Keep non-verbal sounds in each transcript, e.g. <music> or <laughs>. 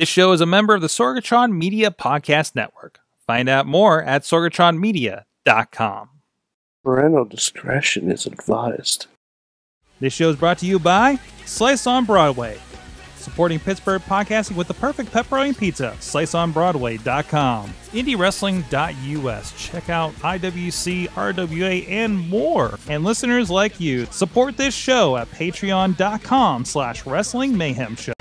This show is a member of the Sorgatron Media Podcast Network. Find out more at sorgatronmedia.com. Parental discretion is advised. This show is brought to you by Slice on Broadway, supporting Pittsburgh podcasting with the perfect pepperoni pizza. SliceOnBroadway.com, IndyWrestling.us. Check out IWC, RWA, and more. And listeners like you, support this show at Patreon.com slash Wrestling Mayhem Show.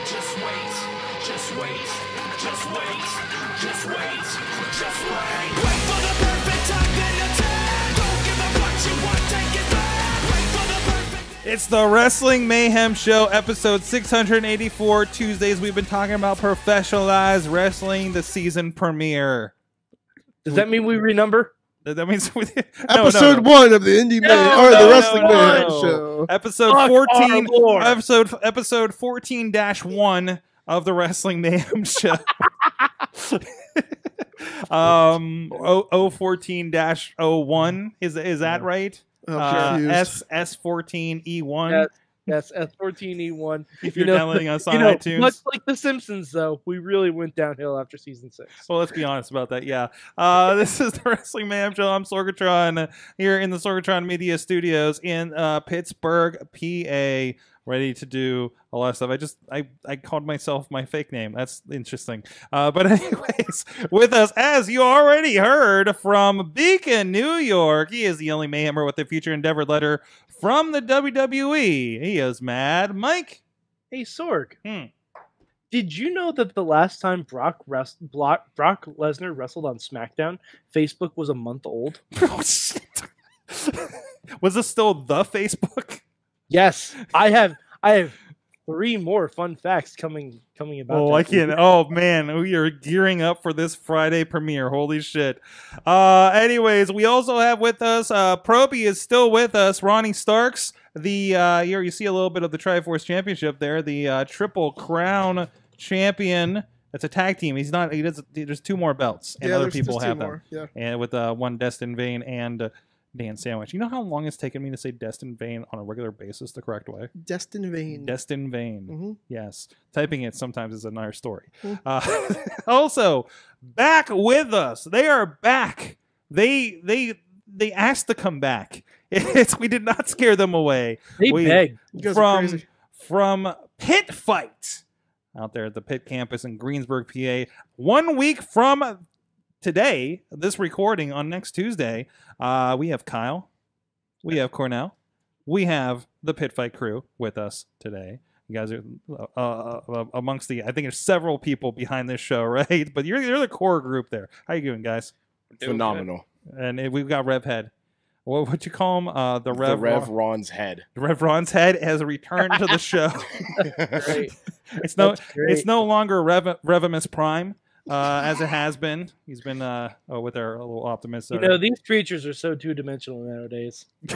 It's the Wrestling Mayhem Show, episode 684. Tuesdays, we've been talking about professionalized wrestling, the season premiere. Does that mean we renumber? That that means <laughs> we, no, Episode no, no. one of the Indie Man or no, the Wrestling no, Man show. episode Fuck 14 our Lord. episode episode fourteen dash one of the Wrestling Mayhem <laughs> Show. <laughs> um o, 014-01 is is that right? I'm Uh, confused. S S14E1 Yes. Yes, S fourteen E one. <laughs> if you you're know, downloading us on You know, iTunes. much like The Simpsons, though, we really went downhill after season six. Well, let's be honest about that. Yeah. Uh, <laughs> this is the Wrestling Mayhem Show. I'm Sorgatron here in the Sorgatron Media Studios in uh, Pittsburgh, PA, ready to do a lot of stuff. I just I, I called myself my fake name. That's interesting. Uh, but <laughs> anyways, with us, as you already heard from Beacon, New York, he is the only Mayhemmer with a future endeavor letter from the WWE. He is Mad Mike. Hey, Sorg, Hmm. did you know that the last time Brock rest, Brock, Brock Lesnar wrestled on SmackDown, Facebook was a month old? Oh, <laughs> shit. Was this still the Facebook? Yes, I <laughs> have. I have three more fun facts coming coming about. Oh, I can. Oh man, we are gearing up for this Friday premiere. Holy shit! Uh, anyways, we also have with us uh, Proby is still with us. Ronnie Starks, the uh, here you see a little bit of the Triforce Championship there, the uh, Triple Crown champion. That's a tag team. He's not. He does. There's two more belts, and yeah, other there's people just two have them. more. Yeah. And with uh, one Destin Vane and. Dan Sandwich. You know how long it's taken me to say Destin Vane on a regular basis the correct way? Destin Vane. Destin Vane. hmm Yes, typing it sometimes is another story. Hmm. Uh, <laughs> also, back with us. They are back. They they they asked to come back. <laughs> It's we did not scare them away. They we- begged. You guys are from from Pitt Fight out there at the Pitt campus in Greensburg, PA. One week from today, this recording on next Tuesday, uh, we have Kyle, we have Cordell, we have the Pitt Fight crew with us today. You guys are uh, uh, uh, amongst the. I think there's several people behind this show, <laughs> right? But you're you're the core group there. How you doing, guys? Phenomenal. And uh, we've got Rev Head. What what you call him? Uh, the Rev the Rev Ron's head. Rev Ron's head has returned to the <laughs> show. Great. <laughs> it's no, great. it's no longer Rev, Revimus Prime uh, as it has been. He's been uh, oh, with our little optimist. You know, these creatures are so two dimensional nowadays. <laughs>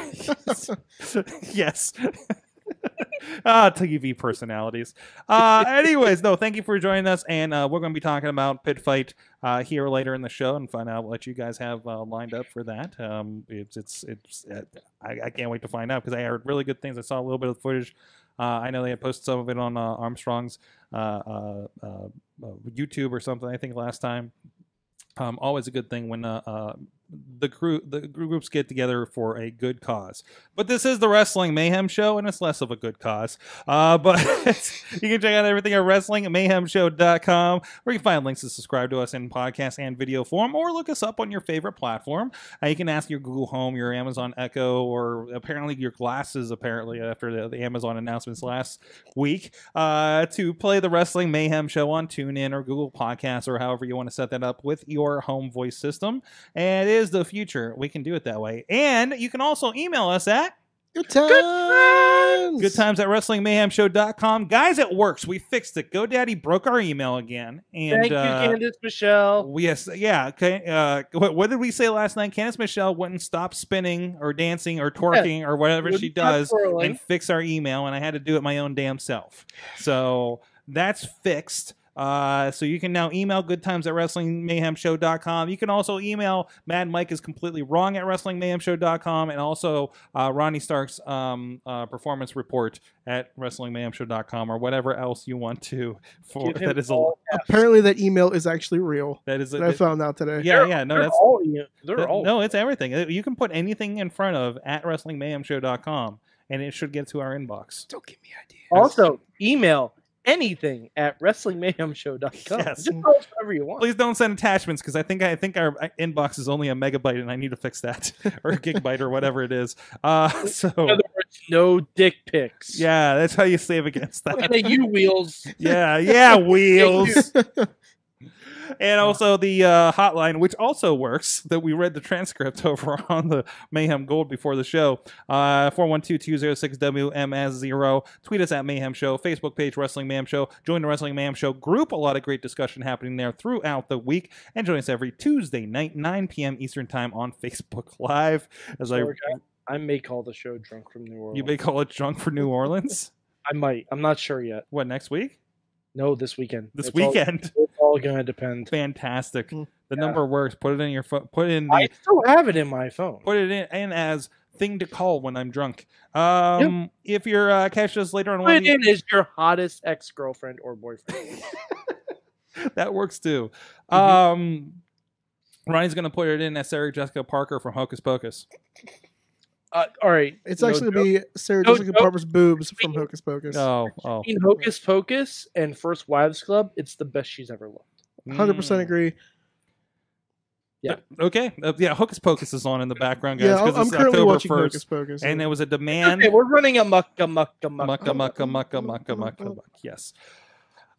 yes. <laughs> ah, TV personalities. Uh, anyways, no, thank you for joining us, and uh, we're going to be talking about Pitt Fight uh, here later in the show, and find out what you guys have uh, lined up for that. Um, it's it's it's. Uh, I, I can't wait to find out because I heard really good things. I saw a little bit of footage. Uh, I know they had posted some of it on uh, Armstrong's uh, uh, uh, YouTube or something. I think last time. Um, always a good thing when uh, uh, the crew the groups get together for a good cause. But this is the Wrestling Mayhem Show, and it's less of a good cause. Uh, but <laughs> you can check out everything at WrestlingMayhemShow.com, where you can find links to subscribe to us in podcast and video form, or look us up on your favorite platform. Uh, you can ask your Google Home, your Amazon Echo, or apparently your glasses, apparently, after the, the Amazon announcements last week, uh, to play the Wrestling Mayhem Show on TuneIn or Google Podcasts, or however you want to set that up with your home voice system. And it is the future. We can do it that way. And you can also email us at Good times. good times at wrestlingmayhemshow.com. Guys, it works. We fixed it. GoDaddy broke our email again. And Thank you, uh, Candace Michelle. we- Yes, yeah. Okay. Uh, what, what did we say last night? Candice Michelle wouldn't stop spinning or dancing or twerking or whatever she does twirling. and fix our email, and I had to do it my own damn self. So that's fixed. Uh, so you can now email goodtimes at wrestlingmayhemshow.com. You can also email Mad Mike is completely wrong at wrestlingmayhemshow.com and also uh, Ronnie Stark's um, uh, performance report at wrestlingmayhemshow.com or whatever else you want to. For that is a. <laughs> Apparently, that email is actually real. that is a, That I found out today. yeah yeah no that's all. They're that- all. no it's everything. Uh, You can put anything in front of at wrestlingmayhemshow.com and it should get to our inbox. Don't give me ideas. Also, email anything at wrestlingmayhemshow.com. Yes. Just whatever you want. Please don't send attachments because I think I think our uh, inbox is only a megabyte and I need to fix that <laughs> or a gigabyte or whatever it is. Uh, so In other words, no dick pics. yeah, that's how you save against that. Looking at you, wheels. yeah, yeah, <laughs> wheels. And also the uh, hotline, which also works, that we read the transcript <laughs> over on the Mayhem Gold before the show. Uh, 412-206-WMS0. Tweet us at Mayhem Show. Facebook page, Wrestling Mayhem Show. Join the Wrestling Mayhem Show group. A lot of great discussion happening there throughout the week. And join us every Tuesday night, 9 p.m. Eastern Time on <laughs> Facebook Live. As I. I may call the show drunk from New Orleans. you may call it Drunk for New Orleans. <laughs> I might. I'm not sure yet. what, next week? No, this weekend. This It's all- weekend. It's all gonna depend. Fantastic. Mm. The Yeah. number works. Put it in your phone. Put it in the I still have it in my phone. put it in, in as thing to call when I'm drunk. Um, if you're uh, catch us later on, Put one it of the- in as your hottest ex girlfriend or boyfriend. <laughs> <laughs> that works too. Mm-hmm. Um, Ronnie's gonna put it in as Sarah Jessica Parker from Hocus Pocus. Uh, all right. It's no actually joke. going to be Sarah No Jessica joke. Parker's boobs from Hocus Pocus. Oh, oh, in Hocus Pocus and First Wives Club. It's the best she's ever looked. Hundred percent Mm. agree. Yeah. Okay, uh, yeah, Hocus Pocus is on in the background, guys, Yeah, I'm, it's currently October watching first, Hocus Pocus. and there was a demand. Okay, we're running amok, amok, amok. mucka mucka mucka mucka mucka mucka yes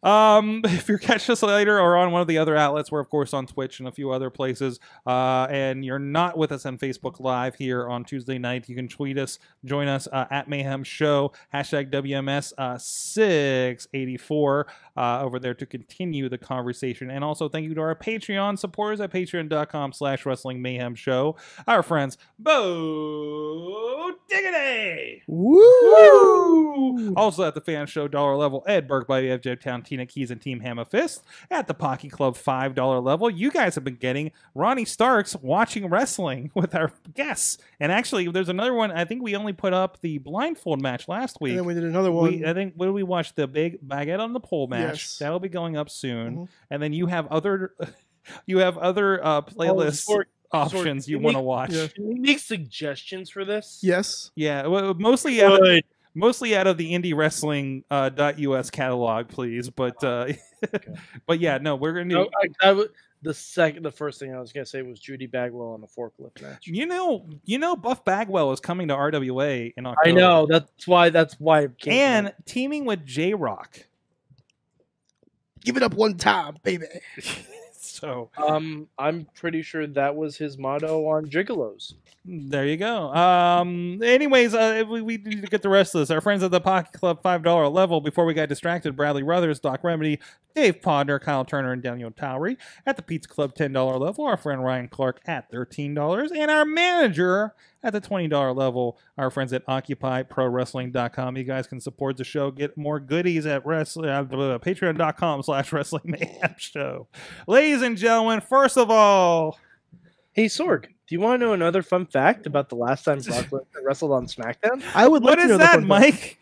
um <laughs> if you're catching us later or on one of the other outlets we're of course on twitch and a few other places. Uh and you're not with us on facebook live here on tuesday night. You can tweet us join us uh, at mayhem show hashtag wms uh 684 uh over there to continue the conversation. And also thank you to our patreon supporters at patreon.com slash wrestling mayhem show. Our friends bo diggity! Woo! also at the fan show dollar level, Ed Burke by the FJ Town, Tina Keys, and Team Hammer Fist. At the Pocky Club five dollar level, you guys have been getting Ronnie Starks watching wrestling <laughs> with our guests. And actually, there's another one. I think we only put up the blindfold match last And week. then we did another one. We, I think what did we watch? The big baguette on the pole match. Yes. That'll be going up soon. Mhm. And then you have other, <laughs> you have other uh, playlist Sorg, options you want to watch. Yeah. Can we make suggestions for this? yes. Yeah, well, mostly out Good. Mostly out of the indie wrestling uh, .us catalog, please. But uh, <laughs> but yeah, no, we're gonna do. No, I, I the second, the first thing I was gonna say was Judy Bagwell on the forklift match. You know, you know, Buff Bagwell is coming to RWA in October. I know that's why. That's why. it came and mind. teaming with J Rock. Give it up one time, baby. <laughs> so um, I'm pretty sure that was his motto on Gigolos. there you go. Um. Anyways, uh, we, we need to get the rest of this. Our friends at the Pocket Club five dollar level. Before we got distracted, Bradley Ruthers, Doc Remedy, Dave Podner, Kyle Turner, and Daniel Towery. At the Pizza Club ten dollar level, our friend Ryan Clark at thirteen dollars, and our manager at the twenty dollar level. Our friends at OccupyProWrestling.com. You guys can support the show, get more goodies at wrestling, uh, Patreon.com/slash Wrestling Mayhem Show. Ladies and gentlemen, first of all. Hey Sorg, do you want to know another fun fact about the last time Brock <laughs> Lesnar wrestled on SmackDown? I would What to is know the that, fun fact. Mike?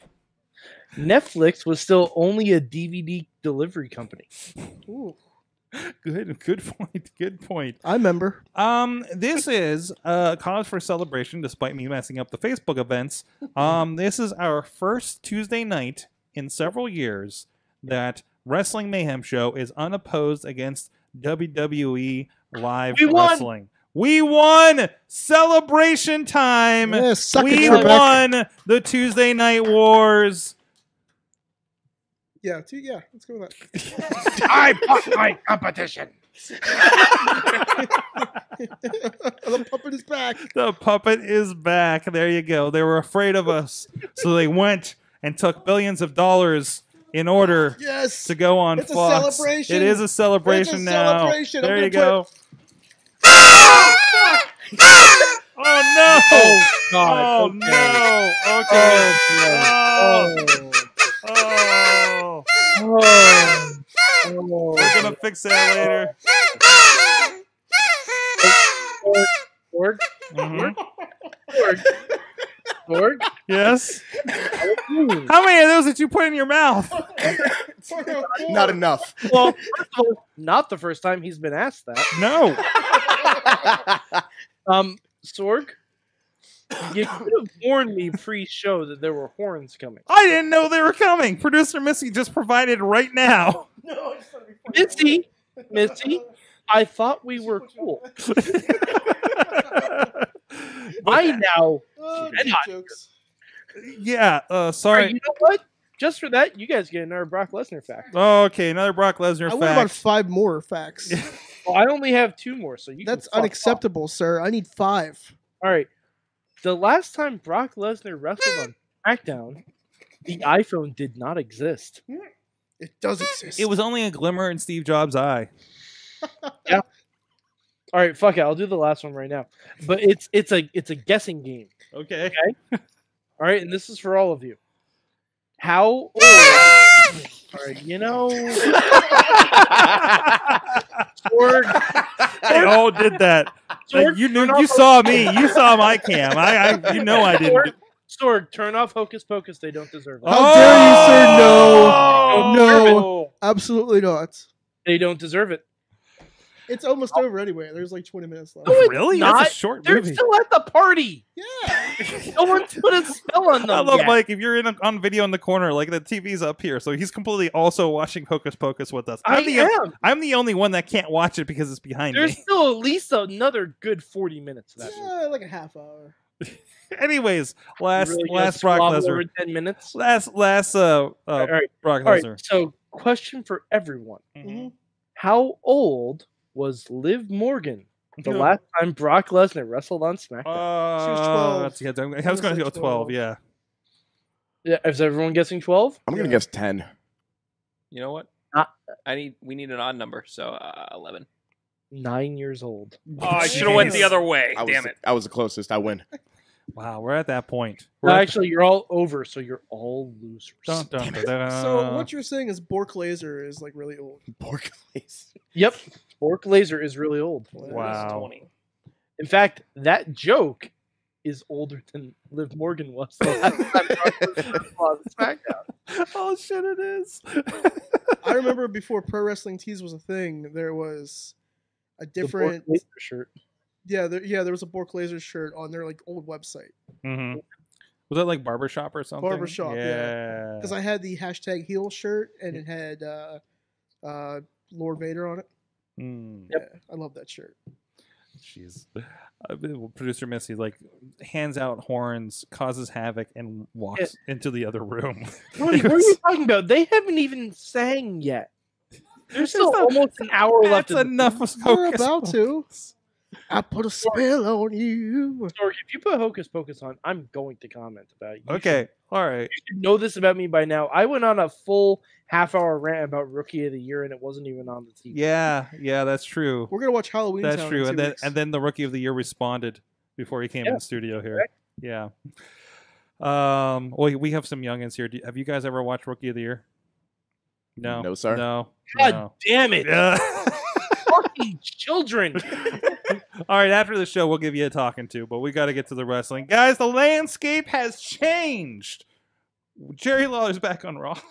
Netflix was still only a DVD delivery company. Ooh, <laughs> Good, good point. Good point. I remember. Um, this is a cause for celebration, despite me messing up the Facebook events. <laughs> Um, this is our first Tuesday night in several years that Wrestling Mayhem Show is unopposed against WWE Live We won! Wrestling. We won! Celebration time! Yeah, suck it, we Trebek. won the Tuesday Night Wars. Yeah, two, yeah. Let's go with that. <laughs> I bought my competition. <laughs> the puppet is back. The puppet is back. There you go. They were afraid of us, so they went and took billions of dollars in order Yes. to go on It's a celebration. It is a celebration It's a now. celebration. I'm There gonna you go. <laughs> oh no! Oh God! Oh okay. no! Okay. Oh. oh. Oh. Oh. Oh, We're gonna fix that later. Sorg, Mhm. Sorg, Sorg. Yes. How many of those did you put in your mouth? <laughs> Not enough. Well, first of all, not the first time he's been asked that. No. <laughs> Um, Sorg, you <coughs> could have warned me pre-show that there were horns coming. I didn't know they were coming. Producer Missy just provided right now. <laughs> No, Missy, Missy, I thought we were cool. <laughs> I now. Oh, And dick hot. jokes. yeah. Uh, All right, sorry. you know what? Just for that, you guys get another Brock Lesnar fact. Okay, another Brock Lesnar I want about five more facts. <laughs> Well, I only have two more, so you. can That's fuck off. unacceptable, sir. I need five. All right. The last time Brock Lesnar wrestled on SmackDown, the iPhone did not exist. It does exist. It was only a glimmer in Steve Jobs' eye. <laughs> yeah. All right, fuck it. I'll do the last one right now. But it's it's a it's a guessing game. Okay. All right, and this is for all of you. How <laughs> old? All right, you know, Sorg, they all did that. Like, you knew. You saw me. You saw my cam. I. I you know I didn't. Sorg, Sorg, turn off Hocus Pocus. They don't deserve it. How dare you, sir? Oh! No. Absolutely not. They don't deserve it. It's almost over anyway. There's like 20 minutes left. No, Really? not. That's a short They're movie. still at the party. Yeah. <laughs> No one put a spell on them. I love yet. Mike. If you're in a, on video in the corner, like the TV's up here, so he's completely also watching Hocus Pocus with us. I I'm the am. I'm the only one that can't watch it because it's behind There's me. still at least another good 40 minutes of that. movie. Yeah, like a half hour. <laughs> Anyways, last Really gonna last Brock Lesnar, 10 minutes. last last uh, uh all right, Brock all right. Lesnar. So, question for everyone: Mhm. How old was Liv Morgan the Yeah. last time Brock Lesnar wrestled on SmackDown? Uh, She was 12. that's- yeah, I was I'm going gonna go 12. 12. Yeah. yeah, is everyone guessing 12? I'm gonna Yeah. guess ten. You know what? Ah. I need we need an odd number, so uh, eleven. Nine years old. Oh, I <laughs> should have went the other way. I was, Damn it. I was the closest. I win. Wow, we're at that point. No, We're at- actually, you're all over, so you're all losers. Dun, dun, dun, dun. So what you're saying is Bork Laser is like really old. <laughs> Bork Laser. Yep, Bork Laser is really old. Wow. Twenty. In fact, that joke is older than Liv Morgan was the last time Brock Lesnar <laughs> wrestled on SmackDown. oh shit! It is. <laughs> I remember before pro wrestling tees was a thing, there was a The Bork different Laser shirt. Yeah, there, yeah, there was a Bork Laser shirt on their like old website hmm Was that like barbershop or something? Barbershop, yeah. yeah. because I had the hashtag heel shirt and it had uh, uh, Lord Vader on it. Mm, Yeah, I love that shirt. Jeez. Uh, well, producer Missy like hands out horns, causes havoc, and walks into the other room. <laughs> Tony, what are you <laughs> talking about? They haven't even sang yet. There's still almost an hour left. That's enough of We're about to. Pocus. I put a spell on you. story. If you put Hocus Pocus on, I'm going to comment about. You Okay, all right. you should know this about me by now. I went on a full half hour rant about Rookie of the Year, and it wasn't even on the TV. Yeah, yeah, that's true. We're gonna watch Halloween. That's Town in true. two And then weeks. and then the rookie of the year responded before he came in the studio here. correct. Yeah. Um. Well, we have some youngins here. Do, have you guys ever watched Rookie of the Year? No. No, sir. No. God no. damn it! Yeah. Fucking children. <laughs> All right, after the show, we'll give you a talking to, but we got to get to the wrestling. Guys, the landscape has changed. Jerry Lawler's back on Raw. <laughs>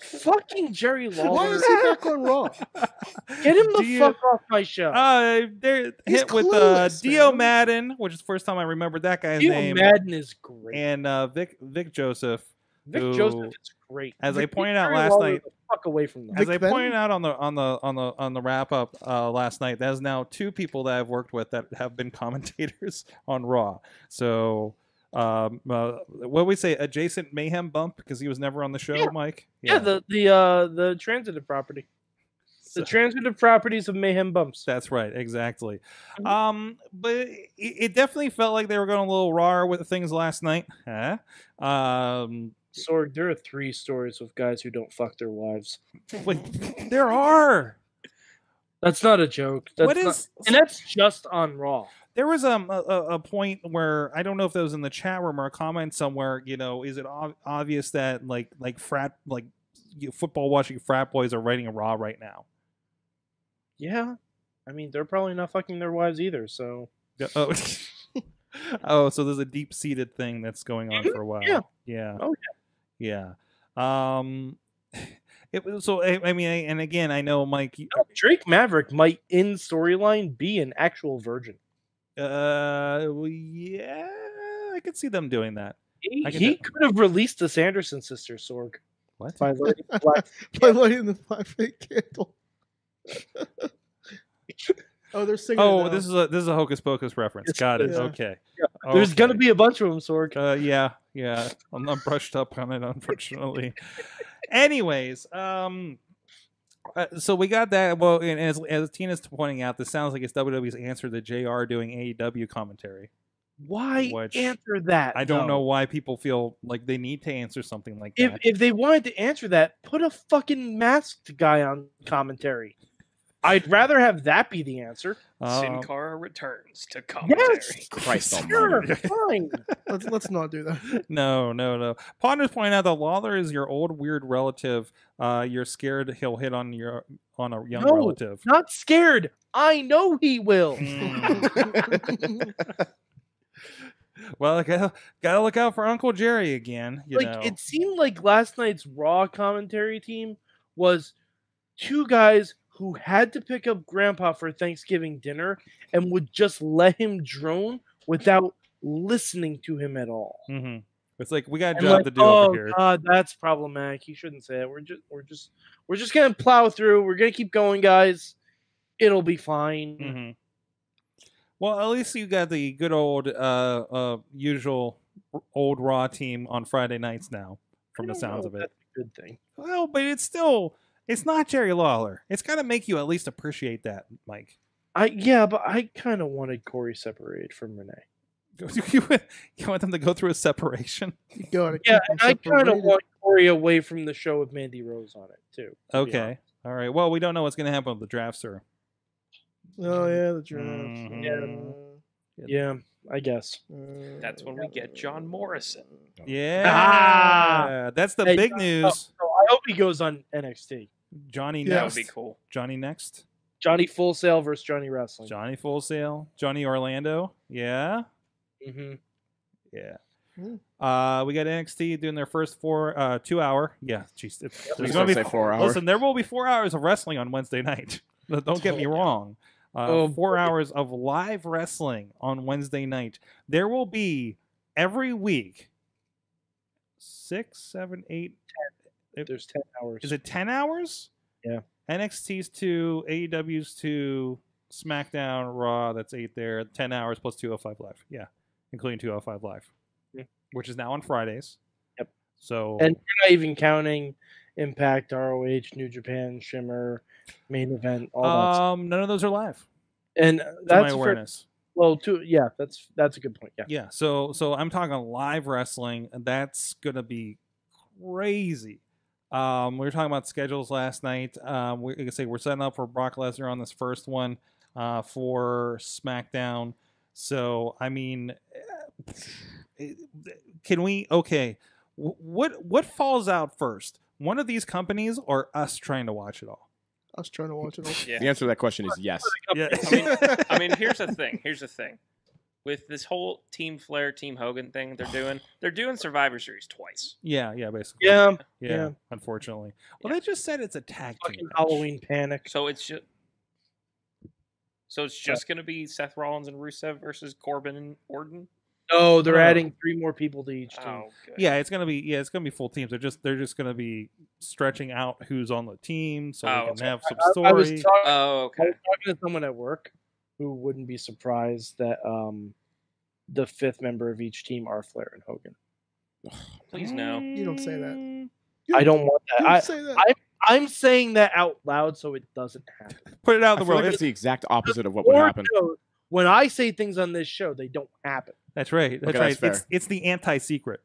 Fucking Jerry Lawler. Why is he back on Raw? <laughs> Get him the Do you- fuck off my show. Uh, they're He's hit with uh, Dio man. Maddin, which is the first time I remembered that guy's Theo name, Maddin is great. and uh, Vic Vic Joseph. Vic who- Joseph is great. as I Vic- pointed out Jerry last Lawler night- the fuck away from them. As I Venom? pointed out on the on the on the on the wrap up uh, last night, there's now two people that I've worked with that have been <laughs> commentators on Raw. So, um, uh, what we say, adjacent mayhem bump because he was never on the show, Yeah. Mike. Yeah, the the uh the transitive property. The transitive properties of mayhem bumps. That's right, exactly. Mhm. Um, but it, it definitely felt like they were going a little raw with things last night. Huh? Um, Sorg, there are three stories of guys who don't fuck their wives. wait, <laughs> there are. That's not a joke. That's What not- and that's just on Raw. There was um, a, a, a point where I don't know if that was in the chat room or a comment somewhere. You know, is it ob- obvious that like like frat like you football watching frat boys are writing a Raw right now. Yeah. I mean, they're probably not fucking their wives either. So Yeah, Oh, <laughs> oh, so there's a deep seated thing that's going on <laughs> for a while. yeah. yeah, Oh, yeah. Um, <laughs> it was so. I, I mean, I, and again, I know Mike. you- No, Drake Maverick might, in storyline, be an actual virgin. Uh, well, yeah, I could see them doing that. He, he do- could have released the Sanderson sister Sorg What? by lighting <laughs> the black. By lighting the black fake candle. <laughs> oh, they're singing. Oh, this is a this is a hocus pocus reference. Yes, Got it. yeah. Okay. There's gonna be a bunch of them, Sorg. Uh, yeah, yeah. I'm not brushed up on it, unfortunately. Anyways, um, uh, so we got that. Well, and as as Tina's pointing out, this sounds like it's WWE's answer to Jr. doing AEW commentary. Why Which- answer that? I don't though? know why people feel like they need to answer something like If that. if they wanted to answer that, put a fucking masked guy on commentary. I'd rather have that be the answer. Sin Um, Cara returns to commentary. Yes, Christ sure, almighty. fine. <laughs> let's let's not do that. no, no, no. Ponder's pointing out that Lawler is your old weird relative. Uh, you're scared he'll hit on your on a young No. relative. Not scared. I know he will. Mm. <laughs> well, I gotta, gotta look out for Uncle Jerry again. You like know. it seemed like last night's Raw commentary team was two guys who had to pick up Grandpa for Thanksgiving dinner and would just let him drone without listening to him at all. hmm It's like we got a job like, to do oh over here. God, that's problematic. He shouldn't say it. We're just, we're just, we're just gonna plow through. We're gonna keep going, guys. It'll be fine. hmm Well, at least you got the good old, uh, uh, usual old Raw team on Friday nights now, from the sounds of it. That's a good thing. Well, but it's still, it's not Jerry Lawler. It's got to make you at least appreciate that, Mike. I yeah, but I kind of wanted Corey separated from Renee. <laughs> you want- you want them to go through a separation? <laughs> Gotta Yeah, and I kind of want Corey away from the show with Mandy Rose on it too. Okay. honest. All right. Well, we don't know what's going to happen with the draft, sir. Oh yeah, the draft. Mhm. Yeah, I guess. Uh, That's when we get John Morrison. Yeah. Ah! That's the Hey, big oh, news. I hope he goes on NXT. Johnny Yeah. That next. would be cool. Johnny next. Johnny Full Sail versus Johnny Wrestling. Johnny Full Sail. Johnny Orlando. Yeah. hmm Yeah. Hmm. Uh, we got NXT doing their first four, uh, two hour. Yeah, jeez. It's, Please there's gonna be say four hours. Listen, there will be four hours of wrestling on Wednesday night. <laughs> Don't get me <laughs> wrong. Uh, Oh, four hours of live wrestling on Wednesday night. There will be every week six, seven, eight. There's ten hours. Is it ten hours? Yeah. NXT's two, AEW's two, SmackDown, Raw. That's eight there. Ten hours plus two hundred five live. Yeah, including two hundred five live, Yeah. which is now on Fridays. Yep. So And you're not even counting Impact, ROH, New Japan, Shimmer, main event, all um, none of those are live. And To my that's for, awareness. well, too. Yeah, that's that's a good point. Yeah. Yeah, so so I'm talking live wrestling, and that's gonna be crazy. Um, we were talking about schedules last night. Um, we like I say we're setting up for Brock Lesnar on this first one uh, for SmackDown. So I mean, eh, can we? Okay, what what falls out first? One of these companies or us trying to watch it all? Us trying to watch it. all. <laughs> Yeah. The answer to that question is yes. Yeah, I mean, I mean, here's the <laughs> thing. Here's the thing. With this whole Team Flair, Team Hogan thing they're <sighs> doing, they're doing Survivor Series twice. yeah, yeah, basically. Yeah. yeah. yeah. Unfortunately, well, they just said it's a tag team. Fucking match. Halloween Panic. So it's just. So it's just going to be Seth Rollins and Rusev versus Corbin and Orton. No, they're No, no. adding three more people to each team. Oh. Yeah, it's gonna be yeah, it's gonna be full teams. They're just they're just gonna be stretching out who's on the team so Oh, we can okay. have some I, I was story. talking, Oh, I okay. was talking to someone at work who wouldn't be surprised that um, the fifth member of each team are Flair and Hogan. <sighs> Please no. You don't say that. Mm, I don't want that. Don't I, say that. I- I'm saying that out loud so it doesn't happen. <laughs> Put it out I in the feel like world. that's the exact opposite of what would happen. knows, when I say things on this show, they don't happen. That's right. That's Okay, right. that's fair. it's it's the anti-secret.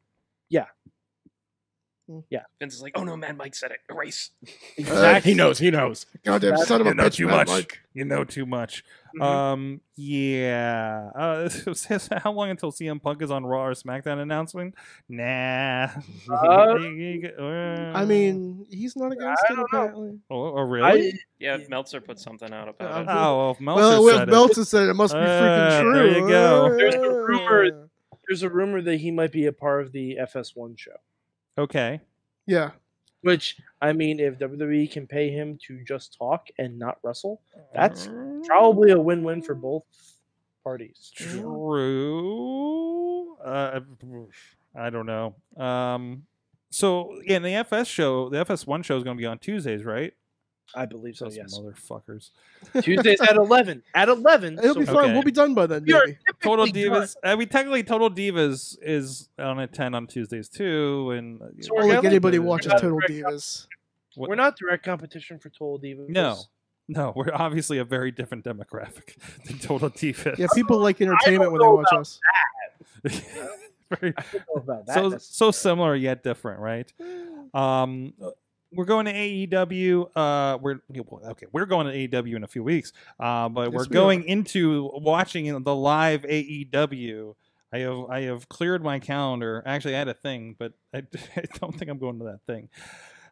Vince is like, "Oh no, Mad Mike said it. Erase." <laughs> he knows. He knows. Goddamn That's- son of a You know bitch, too Mad much. Mike. You know too much. Mhm. Um, yeah. Uh, <laughs> how long until CM Punk is on Raw or SmackDown announcement? Nah. Uh, <laughs> I mean, he's not against I it apparently. oh, oh, really? I, Yeah, Yeah. Meltzer put something out about Uh, it. oh, well, if Meltzer well, said if it. Said it, it must be freaking Uh, true. there you go. There's a rumor- there's a rumor that he might be a part of the FS1 show. Okay. Yeah. Which I mean, if WWE can pay him to just talk and not wrestle, that's probably a win-win for both parties. True. Uh, I don't know. Um, so yeah, the FS show, the FS1 show is going to be on Tuesdays, right? I believe so. Those Yes. motherfuckers. <laughs> Tuesdays at eleven. At eleven. It'll so be fine. Okay. We'll be done by then, we maybe. Total typically done. Divas. I mean, technically, Total Divas is on at ten on Tuesdays too, and uh, So I we're don't anybody uh, watches not Total direct Divas. what- We're not direct competition for Total Divas. No. no, we're obviously a very different demographic <laughs> than Total Divas. Yeah, people like entertainment when they watch about us. <laughs> very, I don't know about that. so so similar yet different, right? <sighs> Um, we're going to AEW. Uh, we're okay. We're going to AEW in a few weeks. Uh, but we're Yes, we going are. into watching the live AEW. I have I have cleared my calendar. Actually, I had a thing, but I, <laughs> I don't think I'm going to that thing.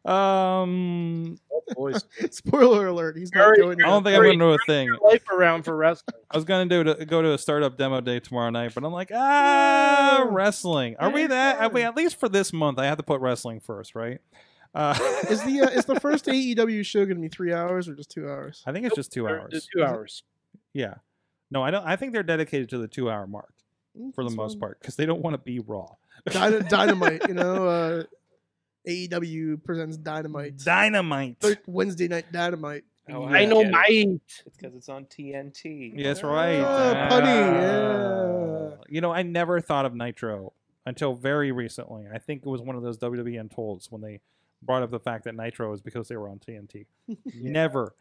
Um, Boys, <laughs> Spoiler alert, he's not going I don't think I'm going to a thing. life around for wrestling. I was gonna do to go to a startup demo day tomorrow night, but I'm like, ah, wrestling. Are we that? I fine. mean, at least for this month, I have to put wrestling first, right? Uh, Is the uh, is the <laughs> first AEW show going to be three hours or just two hours? I think it's just 2 They're- hours. they're Two hours. Yeah. No, I don't. I think they're dedicated to the two hour mark for the most fine. part because they don't want to be raw. <laughs> Dynamite, you know, uh, AEW presents Dynamite. Dynamite. Thir- Wednesday night Dynamite. Oh, Yeah. I I know get it. my. It's because it's on TNT. Yeah, That's right. Ah, punny, Ah. You know, I never thought of Nitro until very recently. I think it was one of those WWE Untolds when they brought up the fact that Nitro is because they were on TNT. <laughs> Never,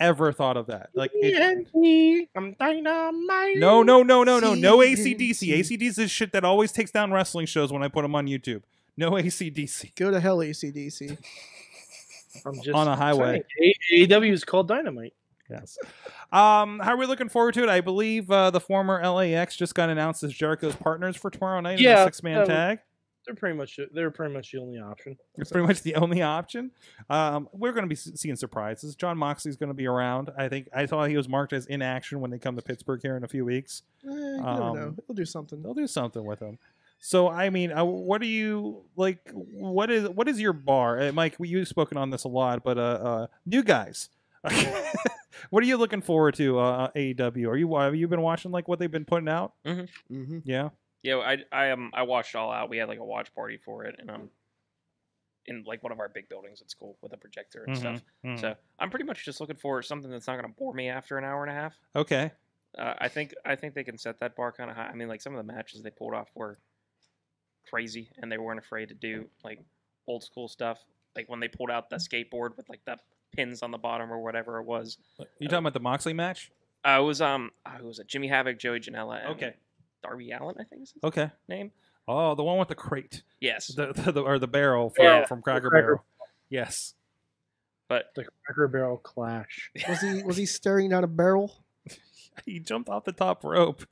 ever thought of that. Like, it, TNT, I'm dynamite. no, no, no, no, no, no ACDC. ACDC is shit that always takes down wrestling shows when I put them on YouTube. No ACDC. Go to hell, ACDC. <laughs> I'm just On a highway. saying, AEW is called Dynamite. Yes. Um, how are we looking forward to it? I believe uh, the former LAX just got announced as Jericho's partners for tomorrow night in Yeah, six man um, tag. They're pretty much they're pretty much the only option. It's pretty much the only option. Um, we're going to be seeing surprises. John Moxley's going to be around. I think I saw he was marked as in action when they come to Pittsburgh here in a few weeks. Eh, you never Um, know. He'll do something. They'll do something with him. So I mean, uh, what do you like? What is what is your bar, uh, Mike? You've spoken on this a lot, but uh, uh new guys. <laughs> what are you looking forward to? Uh, AEW? Are you have you been watching like what they've been putting out? Mm-hmm. Yeah. Yeah, I I um I watched all out. We had like a watch party for it, and um, in like one of our big buildings at school with a projector and stuff. Mhm. So I'm pretty much just looking for something that's not going to bore me after an hour and a half. okay. Uh, I think I think they can set that bar kind of high. I mean, like some of the matches they pulled off were crazy, and they weren't afraid to do like old school stuff. Like when they pulled out the skateboard with like the pins on the bottom or whatever it was. You talking about the Moxley match? Uh, it was um, uh, it was a Jimmy Havoc, Joey Janela, and Okay. Darby Allin, I think is his Okay. name. Oh, the one with the crate, Yes, the, the, the- or the barrel from, Yeah, from Cracker Cracker- Barrel. Yes. but The Cracker Barrel Clash. <laughs> Was he was he staring down a barrel? <laughs> He jumped off the top rope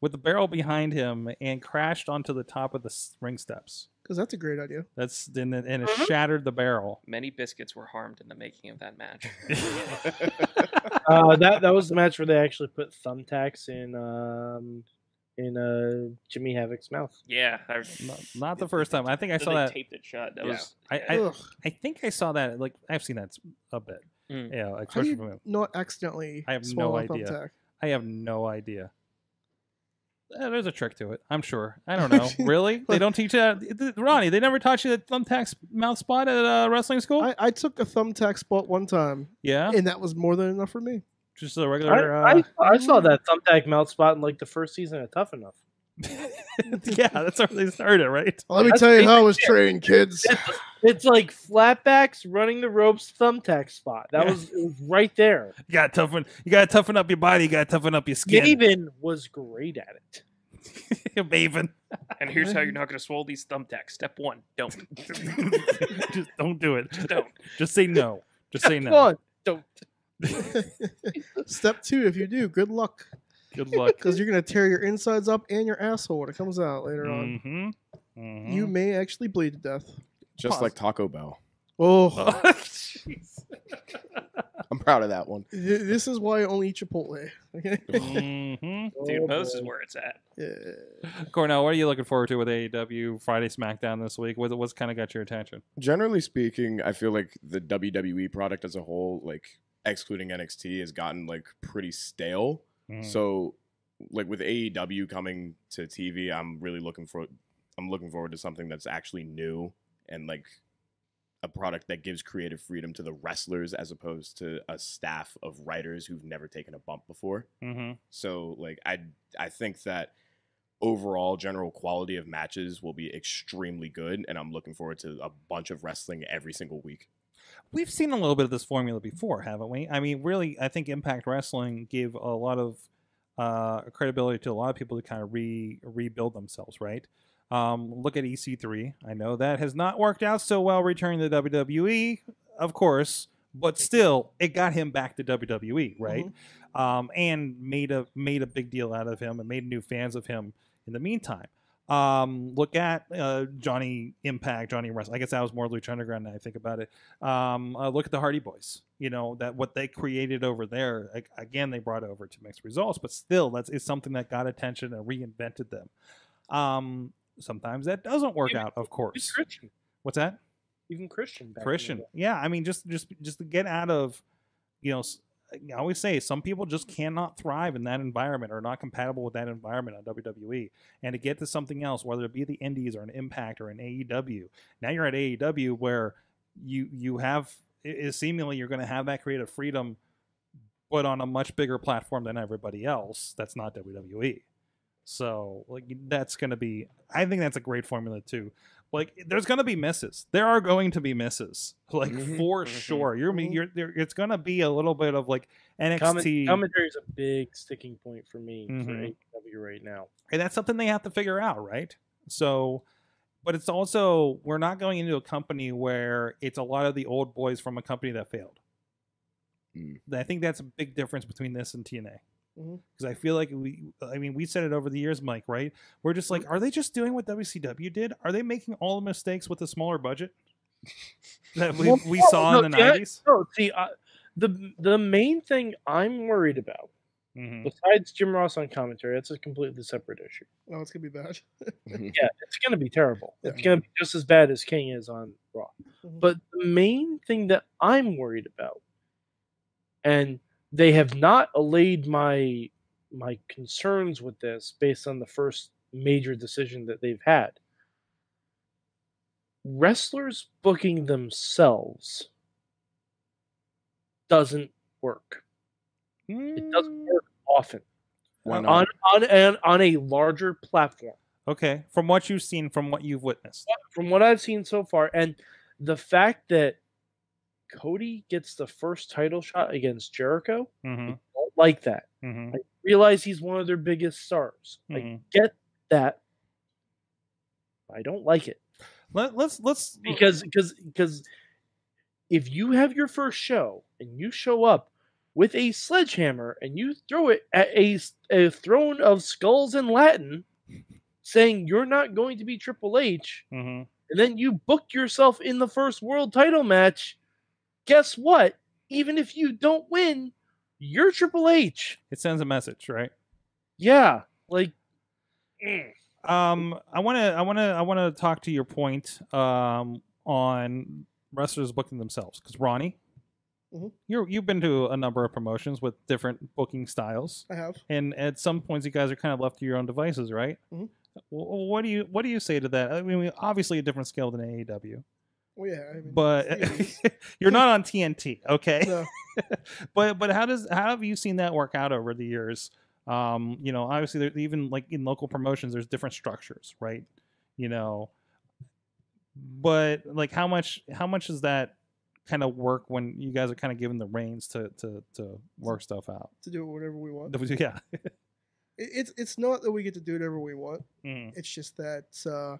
with the barrel behind him and crashed onto the top of the s- ring steps. Because that's a great idea. That's and it, and it Mhm. shattered the barrel. many biscuits were harmed in the making of that match. <laughs> uh, that that was the match where they actually put thumbtacks in um in uh Jimmy Havoc's mouth. yeah, I, not, not the first time. I think I saw they that. taped it shut. That Yeah. was I. I, I think I saw that. Like I've seen that a bit. Mm. Yeah, How do especially from you him. not accidentally I have no idea. thumbtack? I have no idea. Eh, there's a trick to it. I'm sure. I don't <laughs> know. really? They don't teach that, Ronnie. They never taught you the thumbtack mouth spot at uh, wrestling school. I, I took a thumbtack spot one time, yeah, and that was more than enough for me. Just a regular. I, uh, I, I saw that thumbtack melt spot in like the first season of Tough Enough. <laughs> yeah, that's where they started, right? Let me That's tell you how I was shit. trained, kids. It's like flatbacks running the ropes thumbtack spot. That Yeah. was, it was right there. You got to toughen. You got to toughen up your body. You got to toughen up your skin. Gavin was great at it. <laughs> Maven. And here's how you're not going to swallow these thumbtacks. Step one, don't. <laughs> Just don't do it. Just don't. Just say no. Just say Step no. one, don't. <laughs> Step two, if you do, good luck. Good luck. Because you're going to tear your insides up and your asshole when it comes out later on. Mm-hmm. You may actually bleed to death. Just Pause. like Taco Bell. Oh, <laughs> Jeez. I'm proud of that one. this is why I only eat Chipotle. Okay. <laughs> Mhm. Dude, Oh, Moe's is where it's at. Yeah. Cordell, what are you looking forward to with AEW Friday SmackDown this week? What, what's kind of got your attention? Generally speaking, I feel like the WWE product as a whole, like excluding NXT, has gotten like pretty stale. Mhm. So, like with AEW coming to TV, I'm really looking for. I'm looking forward to something that's actually new and like a product that gives creative freedom to the wrestlers as opposed to a staff of writers who've never taken a bump before. Mhm. So like I I think that overall general quality of matches will be extremely good and I'm looking forward to a bunch of wrestling every single week. We've seen a little bit of this formula before, haven't we? I mean, really, I think Impact Wrestling gave a lot of uh, credibility to a lot of people to kind of re rebuild themselves, right? Um, look at EC3. I know that has not worked out so well returning to WWE, of course, but still, it got him back to WWE, right? Um, and made a made a big deal out of him and made new fans of him in the meantime. Um, look at uh, Johnny Impact, Johnny Wrestling. I guess that was more Lucha Underground. Now I think about it. Um, uh, look at the Hardy Boys. You know that what they created over there. Like, again, they brought over to mixed results, but still, that's it's something that got attention and reinvented them. Um, sometimes that doesn't work Even- out, of course. Christian. What's that? Even Christian. Christian. Yeah, I mean, just just just to get out of, you know, I always say some people just cannot thrive in that environment or not compatible with that environment on WWE, and to get to something else, whether it be the Indies or an Impact or an AEW. Now you're at AEW where you you have is seemingly you're going to have that creative freedom, but on a much bigger platform than everybody else. That's not WWE. So like that's going to be. I think that's a great formula too like there's gonna be misses. There are going to be misses, <laughs> like Mhm, for mhm. sure. You're Mhm. you're there. It's gonna be a little bit of like NXT, Comment, commentary is a big sticking point for me for Mhm. AEW right now. and that's something they have to figure out, right? So, but it's also we're not going into a company where it's a lot of the old boys from a company that failed. Mm. I think that's a big difference between this and TNA. Because I feel like we, I mean, we said it over the years, Mike. Right? We're just like, are they just doing what WCW did? Are they making all the mistakes with a smaller budget <laughs> that we, Well, we no, saw in the see, I- nineties? No, see, I, the the main thing I'm worried about, Mm-hmm. besides Jim Ross on commentary, that's a completely separate issue. Oh, it's gonna be bad. <laughs> Yeah, it's gonna be terrible. It's gonna be just as bad as King is on Raw. Mhm. But the main thing that I'm worried about, and they have not allayed my my concerns with this based on the first major decision that they've had. Wrestlers booking themselves doesn't work. It doesn't hmm. work often Why not? on on an, on a larger platform. Okay, from what you've seen, from what you've witnessed. from what I've seen so far, and the fact that Cody gets the first title shot against Jericho, Mm-hmm. I don't like that. Mm-hmm. I realize he's one of their biggest stars. I Mhm. get that. I don't like it Let, let's let's because because because if you have your first show and you show up with a sledgehammer and you throw it at a, a throne of skulls in Latin, saying you're not going to be Triple H, Mhm. and then you book yourself in the first world title match, guess what? Even if you don't win, you're Triple H. it sends a message, right? Yeah, like. Um, I want to, I want to, I want to talk to your point um, on wrestlers booking themselves because Ronnie, Mhm. you're you've been to a number of promotions with different booking styles, I have. and at some points you guys are kind of left to your own devices, right? Mhm. Wh- What do you what do you say to that? I mean, obviously a different scale than AEW, Well, yeah. I mean, but <laughs> you're not on TNT, okay? no. <laughs> but but how does how have you seen that work out over the years? Um, you know, obviously, there, even like in local promotions, there's different structures, right? You know, but like how much how much does that kind of work when you guys are kind of given the reins to to to work stuff out? to do whatever we want. Yeah, <laughs> It, it's it's not that we get to do whatever we want. Mhm. It's just that uh,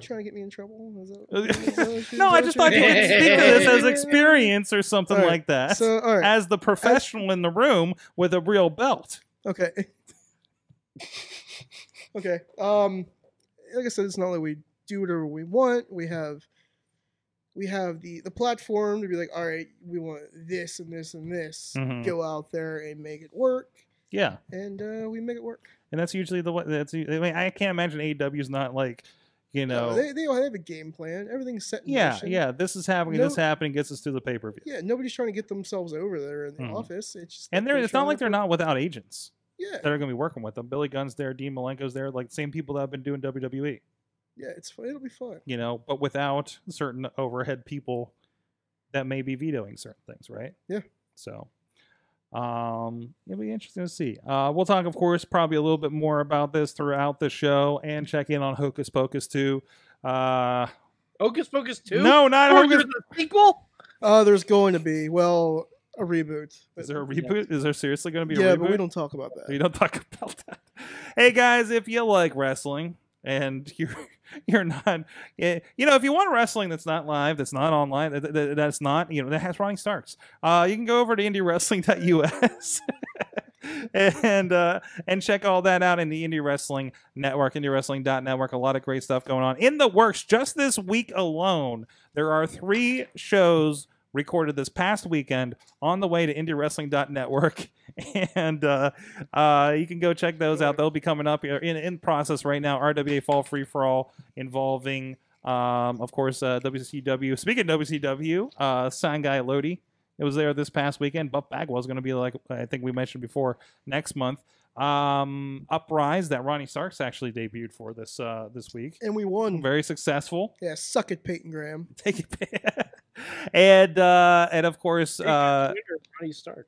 trying to get me in trouble. Is that, <laughs> is that you- no, I just thought you could speak to this as <laughs> experience or something right, like that. So all right, as the professional in the room with a real belt. okay, <laughs> okay. Um, like I said, it's not that we do whatever we want. We have we have the the platform to be like, all right, we want this and this and this. Mhm. Go out there and make it work, Yeah, and uh, we make it work. and that's usually the way. That's I mean, I can't imagine AEW is not like, you No, know, they they all have a game plan. Everything's set. In yeah, motion. yeah. This is happening. No- this happening gets us to the pay per view. Yeah, nobody's trying to get themselves over there in the Mhm. office. It's just And that they're, it's not like they're not without agents Yeah, that are going to be working with them. Billy Gunn's there, Dean Malenko's there, like same people that have been doing WWE. yeah, it's fun. It'll be fun. You know, but without certain overhead people that may be vetoing certain things, right? Yeah. So, um, it'll be interesting to see. Uh, we'll talk, of course, probably a little bit more about this throughout the show, and check in on Hocus Pocus 2. Uh, Hocus Pocus 2? no, not Or Hocus. you're the sequel? Uh, there's going to be well a reboot. Is there a but- reboot? Is there seriously going to be a Yeah, reboot? but we don't talk about that. We don't talk <laughs> about that. Hey guys, if you like wrestling and you're <laughs> you're not, eh, you know, if you want wrestling that's not live, that's not online, that, that- that's not, you know, that has Ronnie Starks. Uh, you can go over to IndyWrestling.us. <laughs> and uh, and check all that out in the Indy Wrestling Network, IndyWrestling.network. A lot of great stuff going on in the works. Just this week alone, there are three shows recorded this past weekend on the way to IndyWrestling.network, <laughs> and uh, uh, you can go check those out. They'll be coming up here in in process right now. RWA Fall Free for All involving, um, of course, uh, WCW. Speaking of WCW, uh, Sangai Lodi. It was there this past weekend. Buff Bagwell is going to be like I think we mentioned before next month. Um, Uprise that Ronnie Starks actually debuted for this uh, this week. and we won. Very successful. Yeah, suck it, Peyton Graham. Take it, <laughs> and uh, and of course uh,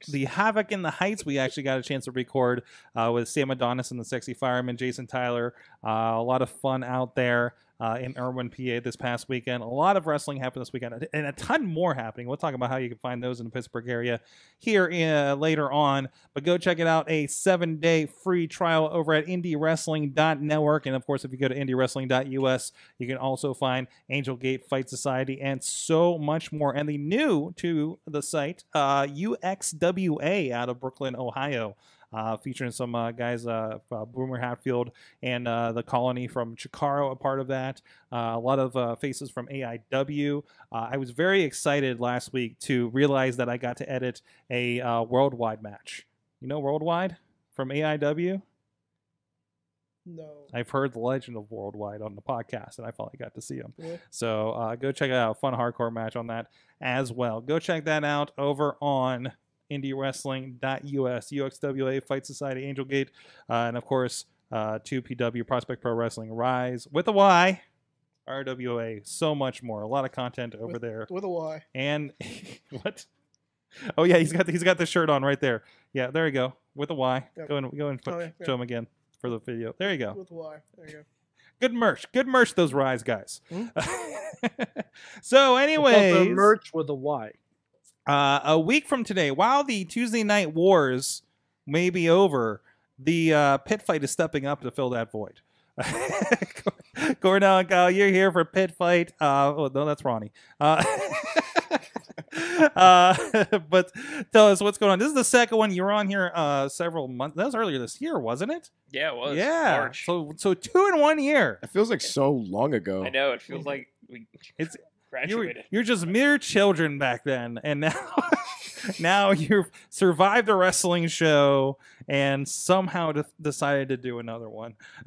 the Havoc in the Heights. We actually got a chance to record uh, with Sam Adonis and the Sexy Fireman, Jason Tyler. Uh, a lot of fun out there uh, in Irwin, PA this past weekend. A lot of wrestling happened this weekend, and a ton more happening. We'll talk about how you can find those in the Pittsburgh area here uh, later on. But go check it out. A seven day free trial over at IndyWrestling.network. And of course, if you go to IndyWrestling.us, you can also find Angel Gate Fight Society and so much more. And the new to the site, uh, UXWA out of Brooklyn, Ohio. Uh, featuring some uh, guys, uh, Boomer Hatfield and uh, the Colony from Chikara, a part of that. Uh, a lot of uh, faces from AIW. Uh, I was very excited last week to realize that I got to edit a uh, worldwide match. You know, worldwide from AIW. No. I've heard the legend of Worldwide on the podcast, and I finally got to see him. Yeah. So uh, go check it out. Fun hardcore match on that as well. Go check that out over on IndyWrestling.us, UXWA Fight Society, Angel Gate, uh, and of course, uh, 2PW Prospect Pro Wrestling Rise with a Y, RWA. So much more. A lot of content over With- there. With a Y. And <laughs> what? Oh yeah, he's got he's got the shirt on right there. Yeah, there you go with a Y. Yep. Go and go and put, Oh, yeah, yeah. show him again for the video. There you go. With a Y. There you go. <laughs> Good merch. Good merch. Those Rise guys. Hmm? <laughs> so, It's anyway, also merch with a Y. uh, a week from today, while the Tuesday Night Wars may be over, the uh, Pitt Fight is stepping up to fill that void. Cordell and Kyle, you're here for Pitt Fight. Uh, oh, no, that's Ronnie. Uh, <laughs> uh, <laughs> but tell us what's going on. This is the second one. You were on here uh, several months. That was earlier this year, wasn't it? Yeah, it was. yeah. March. So, so two in one year. It feels like so long ago. I know it feels like we It's- You were, graduated. you're just mere children back then, and now, <laughs> now you've survived a wrestling show and somehow de- decided to do another one. <laughs>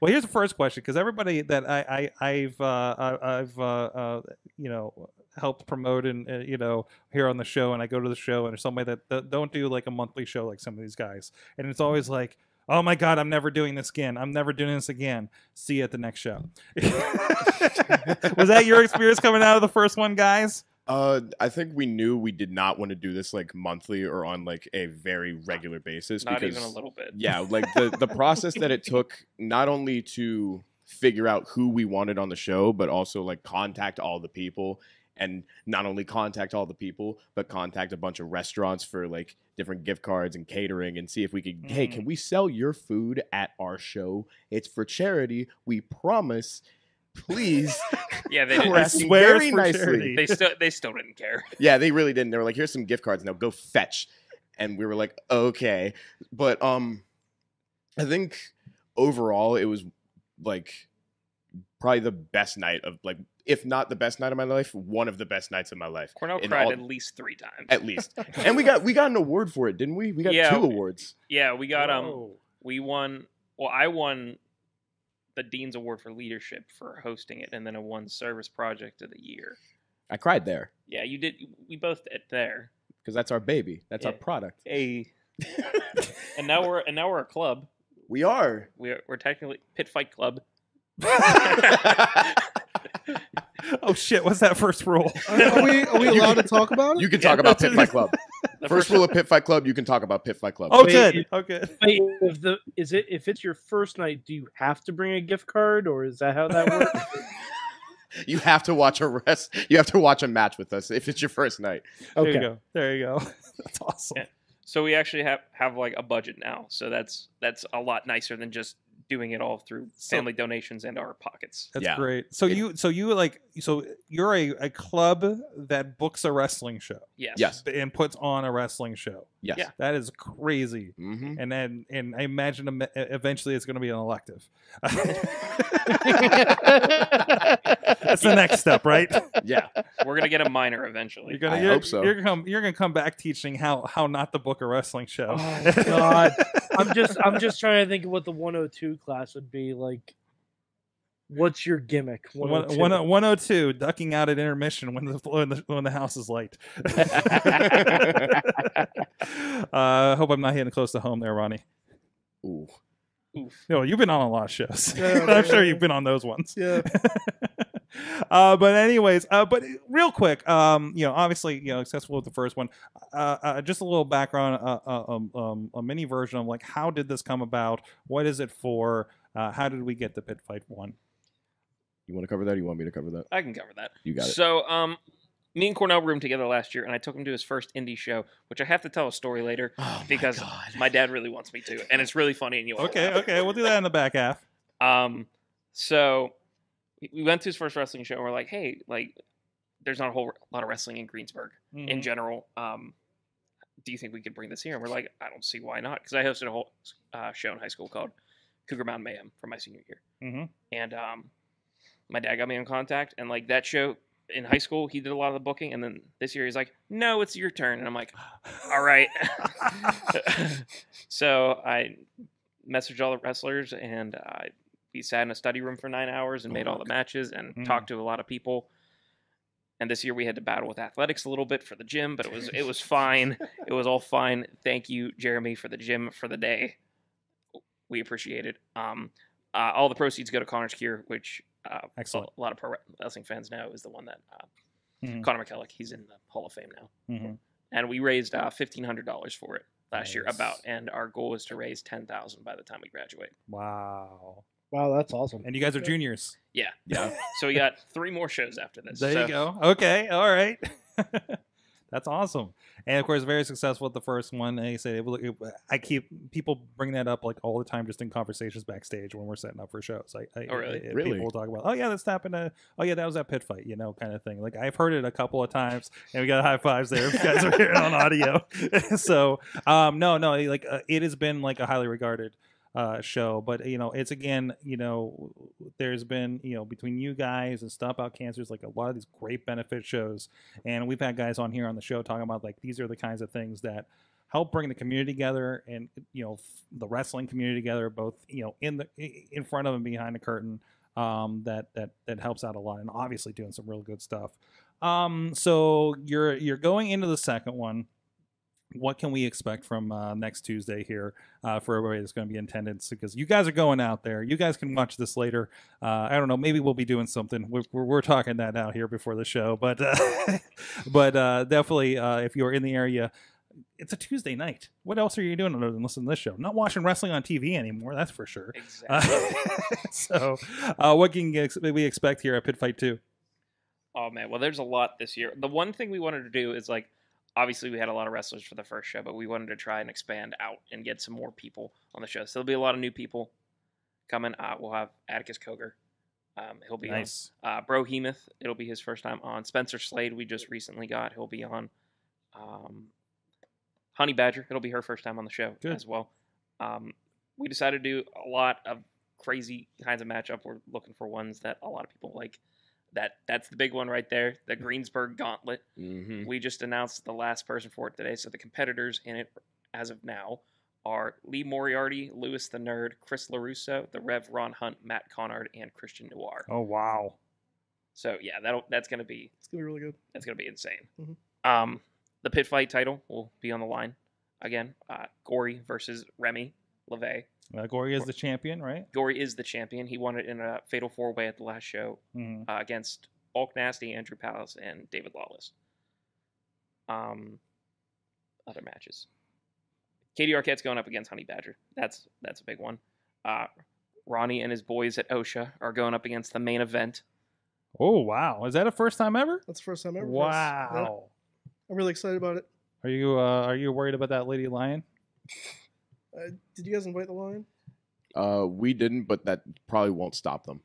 well, here's the first question because everybody that I, I I've uh, I- I've uh, uh, you know helped promote and uh, you know here on the show, and I go to the show, and there's somebody that, that don't do like a monthly show like some of these guys, and it's always like. Oh my God! I'm never doing this again. I'm never doing this again. See you at the next show. <laughs> Was that your experience coming out of the first one, guys? Uh, I think we knew we did not want to do this like monthly or on like a very regular basis. Not because, even a little bit. Yeah, like the the process that it <laughs> took not only to figure out who we wanted on the show, but also like contact all the people and not only contact all the people, but contact a bunch of restaurants for like different gift cards and catering and see if we could, hey, Mhm. can we sell your food at our show? It's for charity. We promise. Please. <laughs> Yeah, they We're did. I asking swear very nicely. charity. They <laughs> still they still didn't care. Yeah, they really didn't. They were like, here's some gift cards now, go fetch. And we were like, okay. But um I think overall it was like probably the best night of like if not the best night of my life, one of the best nights of my life. Cordell In cried all- at least three times. At least. <laughs> and we got we got an award for it, didn't we? We got Yeah. two awards. yeah, we got um we won well I won the Dean's Award for Leadership for hosting it and then I won Service Project of the Year. I cried there Yeah, you did we both did there. because that's our baby. That's our product. A <laughs> and now we're and now we're a club. we are. We're we're technically Pitt Fight Club. <laughs> oh shit! What's that first rule? Are, <laughs> are we are we allowed can- to talk about it? You can talk about Pitt Fight Club. <laughs> The First rule of Pitt Fight Club, you can talk about Pitt Fight Club. Oh, Wait, good. it- Oh, good. Wait, if the is it if it's your first night, do you have to bring a gift card, or is that how that works? <laughs> You have to watch a rest. You have to watch a match with us if it's your first night. There you okay. go. There you go. That's awesome. Yeah. So we actually have have like a budget now. So that's that's a lot nicer than just doing it all through So- family donations and our pockets. That's Yeah. great. So It- you, so you like, so you're a, a club that books a wrestling show Yes. Yes. and puts on a wrestling show. Yes. Yeah. That is crazy. hmm And then, and I imagine eventually it's going to be an elective. <laughs> <laughs> That's the next step, right? Yeah. We're gonna get a minor eventually. You're gonna, I you're, hope so. You're gonna come, you're gonna come back teaching how how not to book a wrestling show. Oh <laughs> God, I'm just I'm just trying to think of what the 102 class would be like. What's your gimmick? One, 102. one, 102, ducking out at intermission when the when the, when the house is light. <laughs> uh, hope I'm not hitting close to home there, Ronnie. Ooh. Oof. No, you've been on a lot of shows. Yeah, <laughs> I'm sure yeah. you've been on those ones. Yeah. Uh, but anyways, uh, but real quick, um, you know, obviously, you know, successful with the first one. Uh, uh, just a little background, uh, uh, um, um, a mini version of like how did this come about? What is it for? Uh, how did we get the Pitt Fight one? You want to cover that? Or you want me to cover that? I can cover that. You got it. So, um, me and Cordell roomed together last year, and I took him to his first indie show, which I have to tell a story later Oh because God. my dad really wants me to, and it's really funny. And you Okay, okay, we'll do that in the back half. Um, so we- we went to his first wrestling show. and We're like, hey, like, there's not a whole lot of wrestling in Greensburg Mm-hmm. in general. Um, do you think we could bring this here? And we're like, I don't see why not, because I hosted a whole uh, show in high school called Cougar Mountain Mayhem for my senior year, Mhm. and um, my dad got me in contact, and like that show in high school, he did a lot of the booking, and then this year he's like, no, it's your turn, and I'm like, all right. <laughs> <laughs> so I messaged all the wrestlers and uh, we sat in a study room for nine hours and made all the matches and Mm. talked to a lot of people. And this year we had to battle with athletics a little bit for the gym, but it was it was <laughs> fine. it was all fine. Thank you, Jeremy, for the gym for the day. We appreciate it. Um, uh, all the proceeds go to Connor's Cure, which uh, Excellent. a lot of pro wrestling fans know is the one that uh, Mhm. Connor Michalek. He's in the Hall of Fame now Mhm. and we raised uh, fifteen hundred dollars for it last year. About, and our goal is to raise ten thousand by the time we graduate. Wow. Wow, that's awesome. And you guys are juniors. Yeah, Yeah. <laughs> so we got three more shows after this. There So- you go. Okay. All right. <laughs> That's awesome. And of course, very successful with the first one. And you say, it- it- I keep people bring that up like all the time, just in conversations backstage when we're setting up for shows. Like, I, Oh, really? I- Really? People will talk about, oh yeah, that's happened. To, oh yeah, that was that Pitt Fight, you know, kind of thing. Like I've heard it a couple of times, and we got high fives there. If you guys are <laughs> hearing on audio. so, um, no, no, like uh, it has been like a highly regarded uh, show. But you know, it's again, you know, there's been you know between you guys and Stop Out Cancers, like a lot of these great benefit shows, and we've had guys on here on the show talking about like these are the kinds of things that help bring the community together and you know the wrestling community together both you know in the in front of and behind the curtain um that that that helps out a lot and obviously doing some real good stuff um so you're you're going into the second one what can we expect from uh, next Tuesday here uh, for everybody that's going to be in attendance? Because you guys are going out there. You guys can watch this later. Uh, I don't know. Maybe we'll be doing something. We're, we're, we're talking that out here before the show, but uh, <laughs> but uh, definitely uh, if you're in the area, it's a Tuesday night. What else are you doing other than listening to this show? Not watching wrestling on TV anymore. That's for sure. Exactly. <laughs> So, uh, what can we expect here at Pitt Fight Two? Oh man, well, there's a lot this year. The one thing we wanted to do is like, obviously we had a lot of wrestlers for the first show, but we wanted to try and expand out and get some more people on the show. So there'll be a lot of new people coming. Uh, we'll have Atticus Cogar. Um, he'll be Nice. on. Uh, Bro. It'll be his first time on. Spencer Slade. We just recently got. He'll be on. Um, Honey Badger. It'll be her first time on the show Good. as well. Um, we decided to do a lot of crazy kinds of matchup. We're looking for ones that a lot of people like. That that's the big one right there, the Greensburg Gauntlet. Mm-hmm. We just announced the last person for it today. So the competitors in it, as of now, are Lee Moriarty, Lewis the Nerd, Chris Larusso, the Rev Ron Hunt, Matt Connard, and Christian Noir. Oh wow. So yeah, that'll that's gonna be It's gonna be really good. that's gonna be insane. Mhm. Um, the Pitt Fight title will be on the line again. Uh, Gory versus Remy LeVay. Uh, Gory is the champion, right? Gory is the champion. He won it in a fatal four way at the last show Mhm. uh, against Bulk Nasty, Andrew Palace, and David Lawless. Um, other matches. Katie Arquette's going up against Honey Badger. That's that's a big one. Uh, Ronnie and his boys at OSHA are going up against the main event. Oh wow. Is that a first time ever? That's the first time ever. for us. Yeah. Wow. I'm really excited about it. Are you uh, are you worried about that lady lion? Uh, did you guys invite the lion? Uh, we didn't, but that probably won't stop them.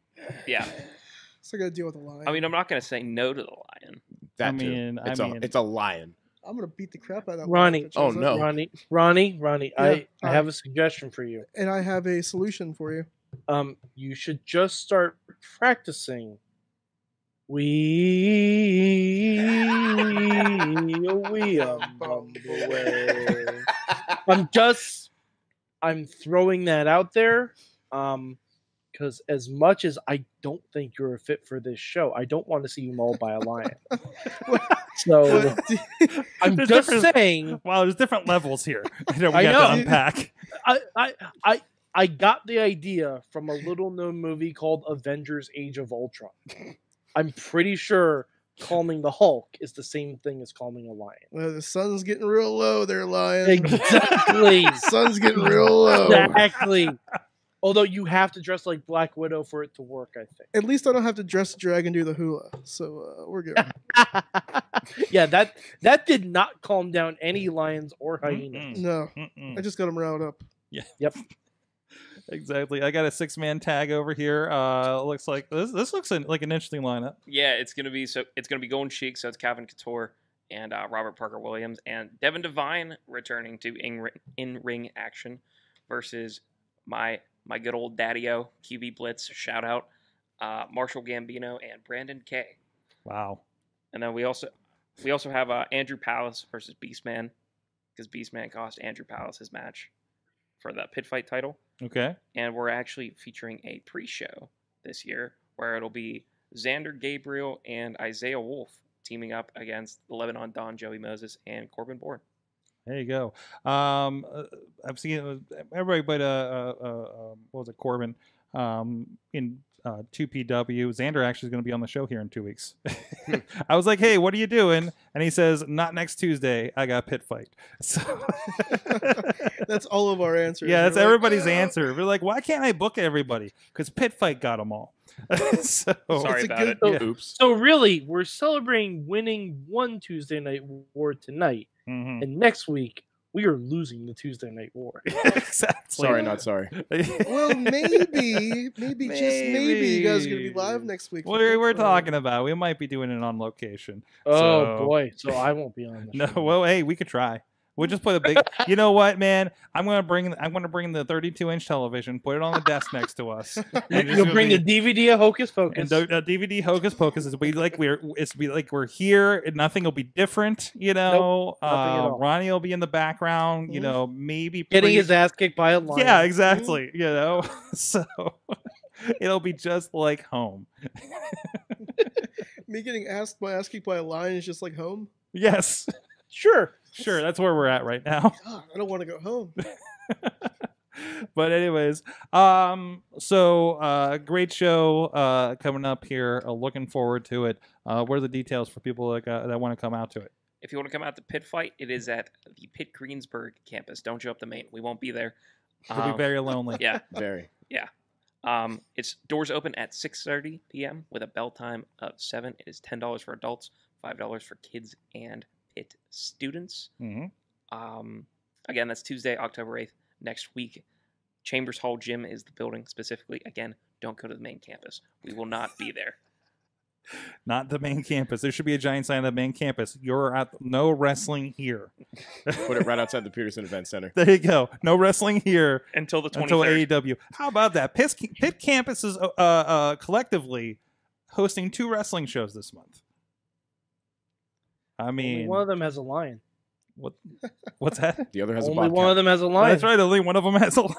Yeah, <laughs> So I gotta deal with the lion. I mean, I'm not going to say no to the lion. That I mean, too. I It's mean- a it's a lion. I'm gonna beat the crap out of that Ronnie. if it Oh, shows up. no. Ronnie, Ronnie, Ronnie, Yeah, I, I have a suggestion for you. And I have a solution for you. Um, you should just start practicing. We we a bumbleway. I'm just I'm throwing that out there. Um because as much as I don't think you're a fit for this show, I don't want to see you mauled by a lion. <laughs> so <laughs> I'm There's just saying Wow, there's different levels here <laughs> that we I have know. to unpack. I, I I I got the idea from a little known movie called Avengers Age of Ultron. I'm pretty sure calming the Hulk is the same thing as calming a lion. Well, the sun's getting real low there, lion. Exactly. <laughs> sun's getting real low. exactly. Although you have to dress like Black Widow for it to work, I think. At least I don't have to dress the dragon do the hula, so uh, we're good. <laughs> yeah, that that did not calm down any lions or hyenas. Mm-mm. no, Mm-mm. I just got them riled up. <laughs> Exactly. I got a six man tag over here. Uh, looks like this. This looks an- like an interesting lineup. Yeah, it's gonna be so it's gonna be Golden Sheik, so it's Calvin Couture and uh, Robert Parker Williams and Devin Devine returning to in in ring action versus my my good old daddy-o QB Blitz shout out uh, Marshall Gambino and Brandon K. Wow. and then we also we also have uh, Andrew Palace versus Beastman because Beastman cost Andrew Palace his match for the Pitt Fight title Okay. and we're actually featuring a pre-show this year where it'll be Xander Gabriel and Isaiah Wolf teaming up against Lebanon Don Joey Moses and Corbin Bourne. There you go. Um, uh, I've seen uh, everybody but uh, uh, uh, um, what was it, Corbin, um, in uh, 2PW. Xander actually is going to be on the show here in two weeks. <laughs> I was like, hey, what are you doing? And he says, not next Tuesday. I got Pitt Fight. <laughs> So <laughs> That's all of our answers. yeah, that's We're like, everybody's "Uh, answer. We're like, why can't I book everybody? Because Pitt Fight got them all. so Sorry about good- it. So- Yeah. Oops. So really, we're celebrating winning one Tuesday night war tonight, Mhm. and next week we are losing the Tuesday night war. <laughs> exactly. Sorry, not sorry. <laughs> Well, maybe, maybe, just maybe you guys are gonna be live next week. for What are, we're talking about? We might be doing it on location. Oh So- boy! So I won't be on the <laughs> No, show. well, hey, we could try. We'll just put a big. <laughs> you know what, man? I'm gonna bring. I'm gonna bring the 32 inch television. Put it on the desk next to us. <laughs> You'll bring be- the DVD of Hocus Pocus. and the uh, DVD Hocus Pocus is be like we're it's be like we're here and nothing will be different. You know, nothing at uh. Ronnie will be in the background. You Mhm. know, maybe Getting pre- his ass kicked by a lion. Yeah, exactly. You know, <laughs> so it'll be just like home. Me getting asked by asking by a lion is just like home. Yes, Sure. Sure. That's where we're at right now. <laughs> God, I don't want to go home. <laughs> but anyways, um, so uh, great show uh, coming up here. Uh, looking forward to it. Uh, what are the details for people that, uh, that want to come out to it? If you want to come out to Pitt Fight, it is at the Pitt Greensburg campus. Don't show up the main. We won't be there. It'll Um, be very lonely. yeah. <laughs> Very. Yeah. Um, it's doors open at 6:30 p.m. with a bell time of seven. It is ten dollars for adults, five dollars for kids and Pitt students. hmm Um, again, that's Tuesday, October 8th, next week. Chambers Hall Gym is the building specifically. Again, don't go to the main campus. We will not be there. <laughs> Not the main campus. There should be a giant sign on the main campus. You're at no wrestling here. <laughs> Put it right outside the Petersen Event Center. There you go. No wrestling here Until the 23rd. until AEW. How about that? Pitt, Pitt campus is uh, uh, collectively hosting two wrestling shows this month. I Only mean, one of them has a lion. what? What's that? <laughs> The other has a Only bobcat. one of them has a lion. That's right. Only one of them has a lion.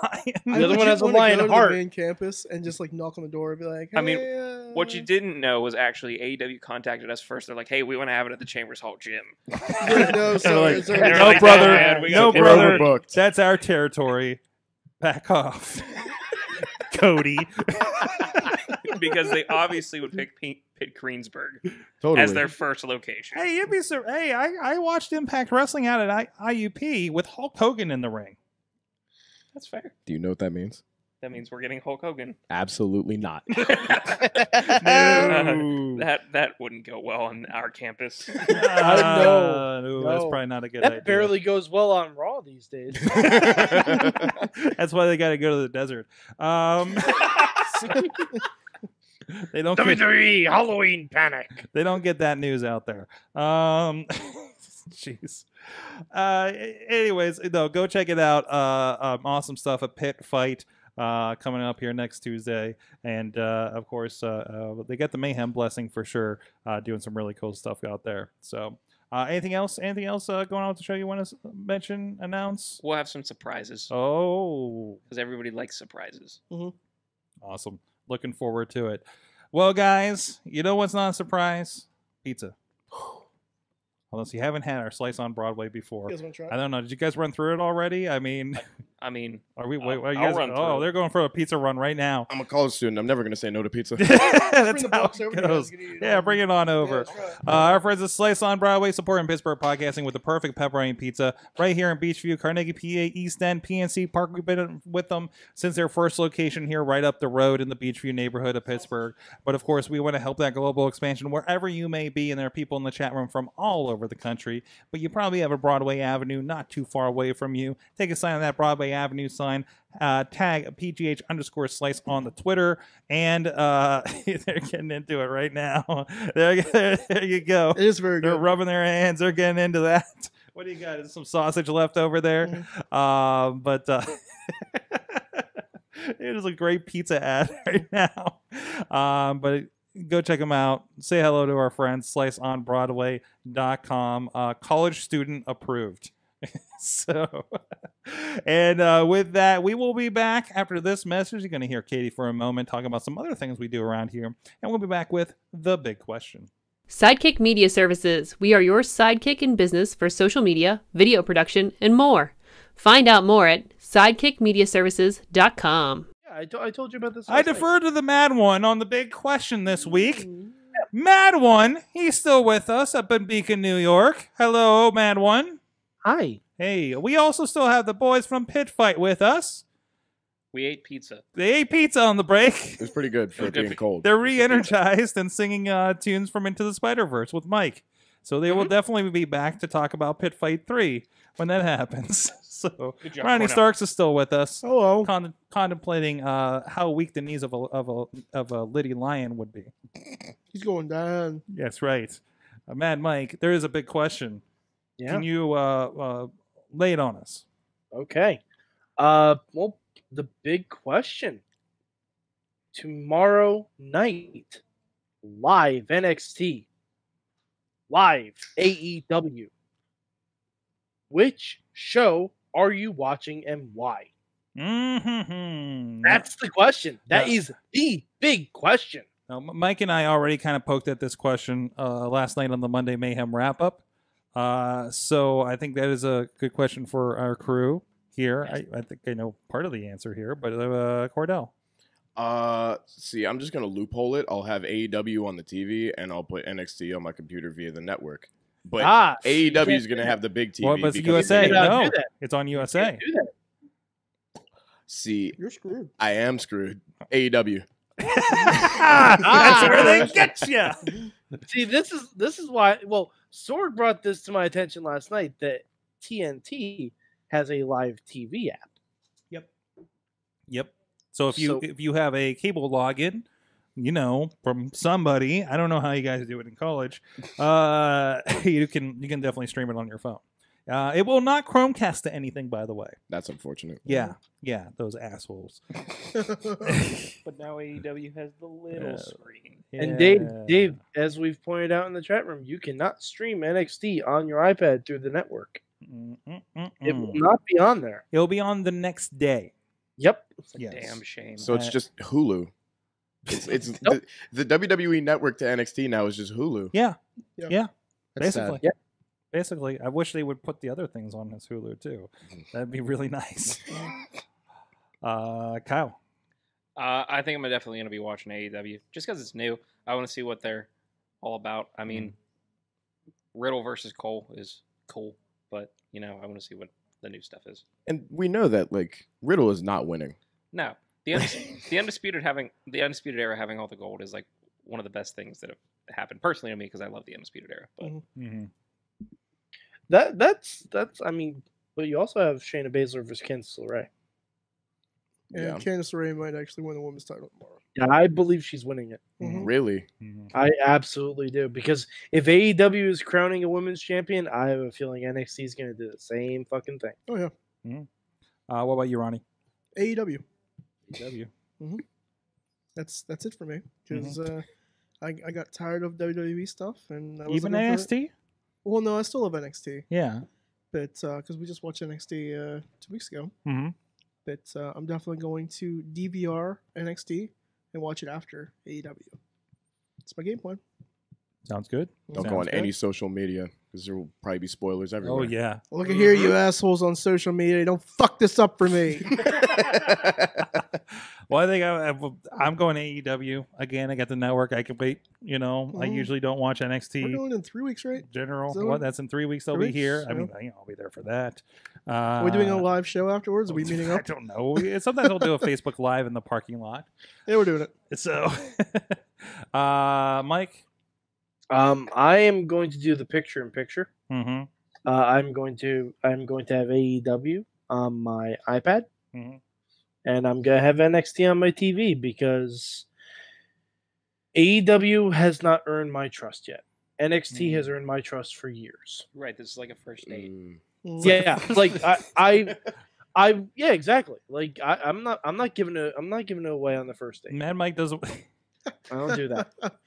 I The other one has a lion go to heart. The main campus and just like knock on the door and be like, I mean, "Hey, uh, What you didn't know was actually AEW contacted us first. They're like, "Hey, we want to have it at the Chambers Hall Gym." <laughs> Yeah, no, sorry, like, sorry. They're no, like, brother. "Man, we no, brother. That's our territory. Back off, <laughs> Cody. Because they <laughs> obviously would pick P- Pitt Greensburg Totally. as their first location. Hey, you'd be sur- Hey, I, I watched Impact Wrestling out at I- IUP with Hulk Hogan in the ring. That's fair. Do you know what that means? That means we're getting Hulk Hogan. Absolutely not. <laughs> No. that that wouldn't go well on our campus. <laughs> Uh, no, no, that's probably not a good that idea. barely goes well on Raw these days. that's why they got to go to the desert. Um, <laughs> they don't get, WWE Halloween Panic. <laughs> they don't get that news out there. Um, <laughs> jeez. Uh, anyways, no, go check it out. Uh, um, awesome stuff. A Pitt Fight. Uh, coming up here next Tuesday, and uh, of course, uh, uh, they get the mayhem blessing for sure. Uh, doing some really cool stuff out there. So, uh, anything else? Anything else uh, going on with the show you want to mention? Announce? We'll have some surprises Oh, because everybody likes surprises. Mm-hmm. Awesome. Looking forward to it. Well, guys, you know what's not a surprise? Pizza. <gasps> Unless you haven't had our slice on Broadway before. You guys want to I don't know. Did you guys run through it already? I mean, <laughs> I mean, are we? I'll- Wait, are you I'll guys? run oh, they're going for a pizza run right now. I'm a college student. I'm never going to say no to pizza. <laughs> That's the how it over, you guys goes. can eat it Yeah, bring it on over. Yeah, try it. Uh, our friends at Slice on Broadway supporting Pittsburgh podcasting with the perfect pepperoni pizza right here in Beechview, Carnegie, PA, East End, PNC Park. We've been with them since their first location here, right up the road in the Beechview neighborhood of Pittsburgh. But of course, we want to help that global expansion wherever you may be, and there are people in the chat room from all over the country. But you probably have a Broadway Avenue not too far away from you. Take a sign on that Broadway Avenue sign. Uh, tag PGH underscore slice on the Twitter, and uh, <laughs> they're getting into it right now. <laughs> There, there, there you go. It is very good. They're rubbing their hands. They're getting into that. <laughs> What do you got? Is some sausage left over there? Mm-hmm. Um, but uh, it is a great pizza ad right now. Um, but go check them out. Say hello to our friends. SliceOnBroadway.com. Uh, college student approved. <laughs> so, and uh, with that, we will be back after this message. You're going to hear Katie for a moment talking about some other things we do around here, and we'll be back with the big question. Sidekick Media Services. We are your sidekick in business for social media, video production, and more. Find out more at sidekickmediaservices.com. Yeah, I, to- I told you about this. I last defer to the Mad One on the big question this week. Mad One, he's still with us up in Beacon, New York. Hello, Mad One. Hi. Hey, we also still have the boys from Pitt Fight with us. we ate pizza. They ate pizza on the break. It was pretty good for it being cold. They're re-energized and singing uh, tunes from Into the Spider Verse with Mike. So they will definitely be back to talk about Pitt Fight Three when that happens. <laughs> so Good job, Ronnie Cordell. Starks is still with us, Hello. con- contemplating uh, how weak the knees of a of a of a Liddy Lion would be. He's going down. Yes, right. Uh, Mad Mike, there is a big question. Yeah. Can you uh, uh, lay it on us? Okay. Uh, well, the big question. Tomorrow night, live NXT, live AEW. Which show are you watching and why? Mm-hmm. That's the question. That Yeah. is the big question. Now, Mike and I already kind of poked at this question uh, last night on the Monday Mayhem wrap up. Uh, so I think that is a good question for our crew here. I, I think I know part of the answer here, but uh, Cordell. Uh, see, I'm just gonna loophole it. I'll have AEW on the TV, and I'll put NXT on my computer via the network. But ah, AEW is gonna have the big TV. Well, but it's USA. No, it's on USA. can't do that. See, You're screwed. I am screwed. AEW. <laughs> That's where they <laughs> get you. <laughs> See, this is this is why. Well, Sorg brought this to my attention last night that TNT has a live TV app. Yep. Yep. So if you So- if you have a cable login, you know, from somebody, I don't know how you guys do it in college. <laughs> Uh, <laughs> you can you can definitely stream it on your phone. Uh, it will not Chromecast to anything, by the way. That's unfortunate. Yeah, yeah, those assholes. <laughs> <laughs> But now AEW has the little Yeah. screen. And Dave, Yeah. Dave, as we've pointed out in the chat room, you cannot stream NXT on your iPad through the network. Mm, mm, mm, It will mm. not be on there. It'll be on the next day. Yep. It's a Yes. damn shame. So it's Uh, just Hulu. It's it's <laughs> Nope. the, the WWE network to NXT now is just Hulu. Yeah, Yeah. yeah, That's sad. basically. Yeah. Basically, I wish they would put the other things on his Hulu too. That'd be really <laughs> nice. <laughs> Uh, Kyle. Uh, I think I'm definitely going to be watching AEW just because it's new. I want to see what they're all about. I mean, Riddle versus Cole is cool, but you know, I want to see what the new stuff is. And we know that like Riddle is not winning. No, the undis- the undisputed having the undisputed era having all the gold is like one of the best things that have happened personally to me because I love the undisputed era. But Mhm. Mm-hmm. That that's that's. I mean, but you also have Shayna Baszler versus Candice LeRae. and Yeah. Candice LeRae might actually win the women's title tomorrow. Yeah, I believe she's winning it. Mhm. Really? Mm-hmm. I absolutely do because if AEW is crowning a women's champion, I have a feeling NXT is going to do the same fucking thing. Oh yeah, Uh, what about you, Ronnie? AEW. W. That's that's it for me Mm-hmm. because uh, I I got tired of WWE stuff and I was Even NXT? Well, no, I still love NXT, Yeah. but because we just watched NXT uh, two weeks ago. Mm-hmm. But uh, I'm definitely going to DVR NXT and watch it after AEW. It's my game plan. Sounds good. Don't Sounds go on good. any social media because there will probably be spoilers everywhere. Oh yeah. Look at here, you assholes on social media. Don't fuck this up for me. <laughs> <laughs> well, I think I, I, I'm going AEW again. I got the network. I can wait. You know, I Mhm. usually don't watch NXT. We're NXT going in three weeks, right? general. Is that What? what- That's in three weeks. They'll Three be here. weeks? I mean, Yeah. you know, I'll be there for that. Uh, Are we doing a live show afterwards? Are we <laughs> meeting up? I don't know. Sometimes we'll do a Facebook Live in the parking lot. Yeah, we're doing it. So, <laughs> uh, Mike. Um, I am going to do the picture in picture. Mm-hmm. Uh, I'm going to I'm going to have AEW on my iPad, Mhm. And I'm gonna have NXT on my TV because AEW has not earned my trust yet. NXT has earned my trust for years. right, this is like a first date. Mm. Mm. Yeah, <laughs> like I, I, I, yeah, exactly. Like I, I'm not, I'm not giving it, I'm not giving it away on the first date. Mad Mike doesn't. I don't do that. <laughs>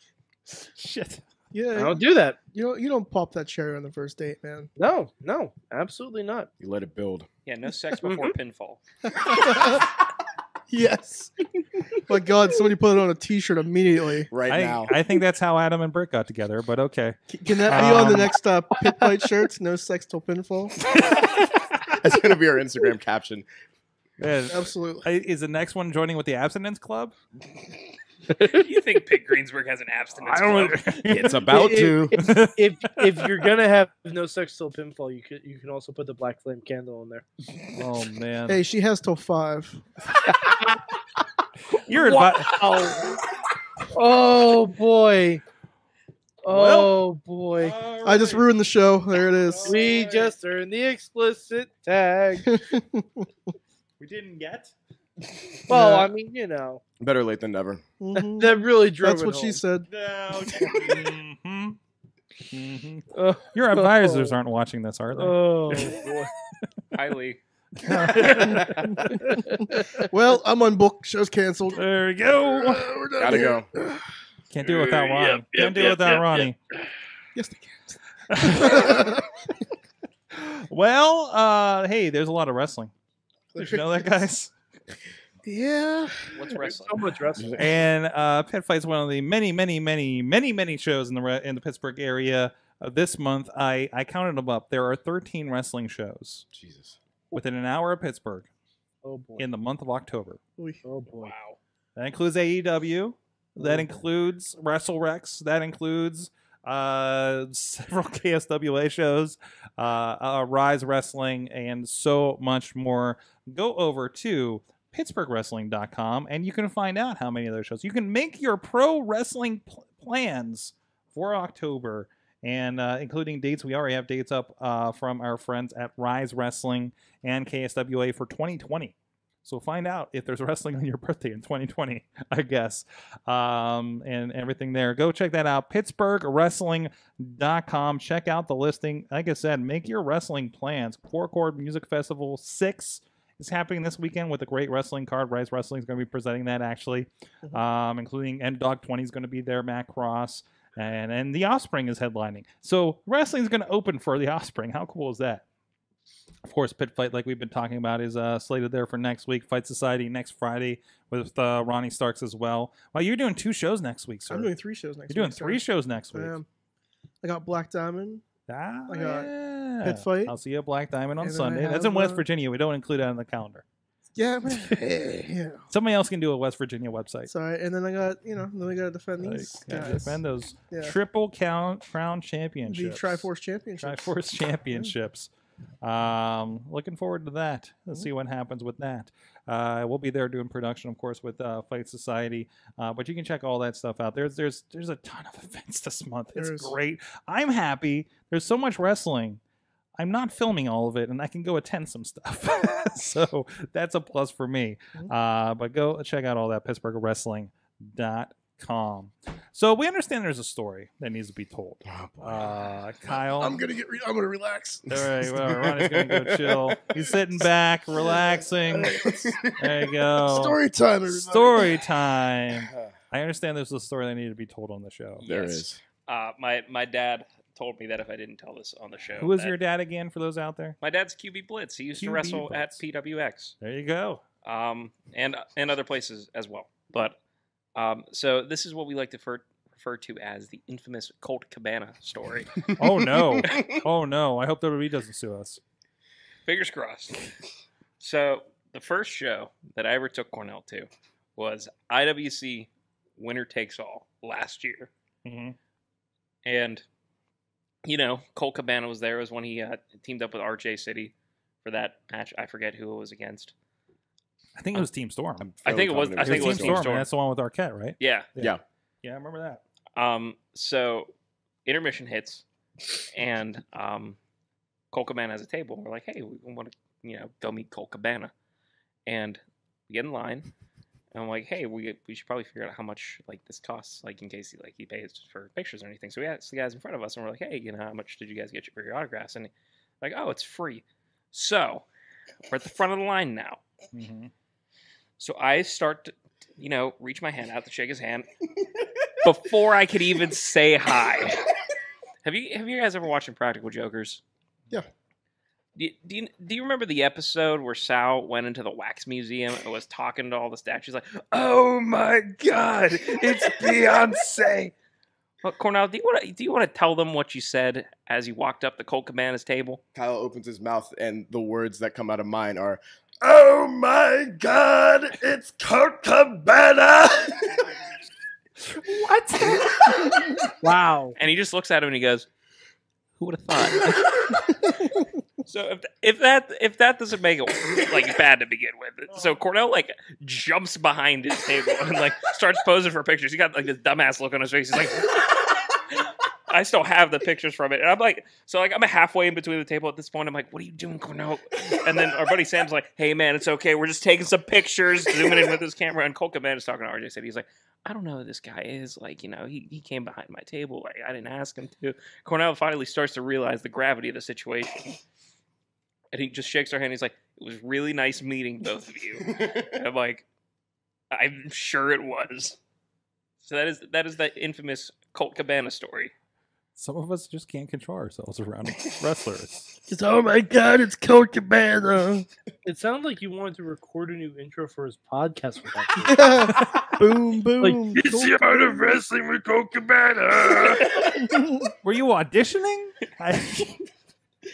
Shit. Yeah, I Yeah, don't do that. you don't you don't pop that cherry on the first date, man. No, no, absolutely not. You let it build. Yeah, no sex before pinfall. <laughs> yes. <laughs> My God, somebody put it on a T-shirt immediately. Right I, now. I think that's how Adam and Britt got together. But okay. C- Can that be on the Um, next uh, Pitt Fight shirts? No sex till pinfall. <laughs> That's gonna be our Instagram caption. Yeah. Absolutely. Is the next one joining with the abstinence club? <laughs> you think Pitt Greensburg has an abstinence club? It's about It- to. If if you're gonna have no sex till pinfall, you could you can also put the black flame candle in there. oh man. Hey, she has till five. <laughs> You're advi- Oh, oh boy. Oh boy. I just ruined the show. There it is. We just earned the explicit tag. <laughs> we didn't get. <laughs> Well, Yeah. I mean, you know, Better late than never. Mhm. that really drove That's it what she said. No. hmm hmm Oh, Your advisors aren't watching this, are they? oh <laughs> boy. Highly. <laughs> Well, I'm on book. Show's canceled. there we go. We're done Gotta here. go. <sighs> Can't do it without Ronnie. yep, Can't do it yep, without yep, Ronnie. Yes, they can. Well, uh, hey, there's a lot of wrestling. Did you know that, guys? Yeah. What's wrestling? So much wrestling. <laughs> And uh, fight is one of the many, many, many, many, many shows in the re- in the Pittsburgh area. Uh, this month, I I counted them up. There are 13 wrestling shows Jesus. within an hour of Pittsburgh Oh boy. in the month of October. Oh boy. Wow. That includes AEW. That includes WrestleRex. That includes uh, <laughs> several KSWA shows, uh, uh, Rise Wrestling, and so much more. Go over to pittsburghwrestling.com and you can find out how many of those shows. You can make your pro wrestling pl- plans for October and uh, including dates. We already have dates up uh, from our friends at Rise Wrestling and KSWA for 2020. So find out if there's <laughs> wrestling on your birthday in 2020, I guess, um, and everything there. Go check that out. PittsburghWrestling.com. Check out the listing. Like I said, make your wrestling plans. Poor Chord Music Festival 6 is happening this weekend with a great wrestling card. Rise Wrestling is going to be presenting that actually, um, including M Dog 20 is going to be there, Matt Cross, and and the Offspring is headlining. So wrestling is going to open for the Offspring. How cool is that? Of course, Pitt Fight, like we've been talking about, is uh, slated there for next week. Fight Society next Friday with uh, Ronnie Starks as well. Well, you're doing two shows next week, sir. I'm doing three shows next you're doing week. three shows next week. Um, I got Black Diamond. Ah, I got yeah. Pitt Fight. I'll see you at Black Diamond on And Sunday. That's in West uh, Virginia. We don't include that on the calendar. Yeah, man. <laughs> yeah. Somebody else can do a West Virginia website. Sorry, and then I got you know then we got to defend Like, these gotta guys. defend those Yeah. triple count crown championships. the championships. Triforce Championship. Triforce <laughs> championships. Um, looking forward to that. Let's Mm-hmm. see what happens with that. Uh, we'll be there doing production, of course, with uh, Fight Society. Uh, but you can check all that stuff out. There's there's there's a ton of <laughs> events this month. It's There is. great. I'm happy. There's so much wrestling. I'm not filming all of it, and I can go attend some stuff. <laughs> so that's a plus for me. Mhm. Uh, but go check out all that PittsburghWrestling.com. So we understand there's a story that needs to be told. Uh, Kyle, I'm gonna get. Re- I'm gonna relax. all right, well, Ronnie's gonna go chill. He's sitting back, <laughs> relaxing. There you go. Story time, everybody. Story time. <laughs> I understand there's a story that needed to be told on the show. There Yes. is. Uh, my my dad told me that if I didn't tell this on the show, Who is that- your dad again? For those out there, My dad's QB Blitz. He used to wrestle Blitz. at PWX, there you go. um, and and other places as well. But um, so this is what we like to refer, refer to as the infamous Colt Cabana story. <laughs> Oh no, <laughs> oh no! I hope WWE doesn't sue us. Fingers crossed. So the first show that I ever took Cordell to was IWC Winner Takes All last year. hmm And, you know, Colt Cabana was there. It was when he uh, teamed up with RJ City for that match. I forget who it was against. I think it was Team Storm. I'm think it was- I think it was Team Team Storm. Storm. and That's the one with Arquette, right? Yeah. Yeah. Yeah, I remember that. Um, so intermission hits, and um, Colt Cabana has a table. We're like, hey, we want to, you know, go meet Colt Cabana, and we get in line. And I'm like, hey, we, we should probably figure out how much like this costs, like in case he like he pays for pictures or anything. So we asked the guys in front of us, and we're like, hey, you know, how much did you guys get for your autographs? And like, oh, it's free. So we're at the front of the line now. hmm So I start to, you know, reach my hand out to shake his hand before I could even say hi. Have you have you guys ever watched Impractical Jokers? Yeah. Do you, do, you, do you remember the episode where Sal went into the wax museum and was talking to all the statues like, "Oh my God, it's Beyonce." Well, Cordell, do you want to do you want to tell them what you said as you walked up to Colt Cabana's table? Kyle opens his mouth, and the words that come out of mine are, "Oh my God, it's Colt Cabana." What? <laughs> Wow. And he just looks at him and he goes, "Who would have thought?" <laughs> so if if that if that doesn't make it like bad to begin with, so Cordell like jumps behind his table and like starts posing for pictures. He got like this dumbass look on his face. He's like. I still have the pictures from it, and I'm like, so like I'm halfway in between the table at this point. I'm like, what are you doing, Cordell? And then our buddy Sam's like, hey man, it's okay. We're just taking some pictures, zooming in with his camera. And Colt Cabana is talking to RJ City. He's like, I don't know who this guy is. Like, you know, he, he came behind my table. Like, I didn't ask him to. Cordell finally starts to realize the gravity of the situation. And he just shakes our hand. He's like, it was really nice meeting both of you. And I'm like, I'm sure it was. So that is that is that infamous Colt Cabana story. Some of us just can't control ourselves around <laughs> wrestlers. oh my god, it's Colt Cabana. <laughs> It sounds like you wanted to record a new intro for his podcast with that. <laughs> boom, boom. Like, It's the art of wrestling with Colt Cabana. Were you auditioning? I,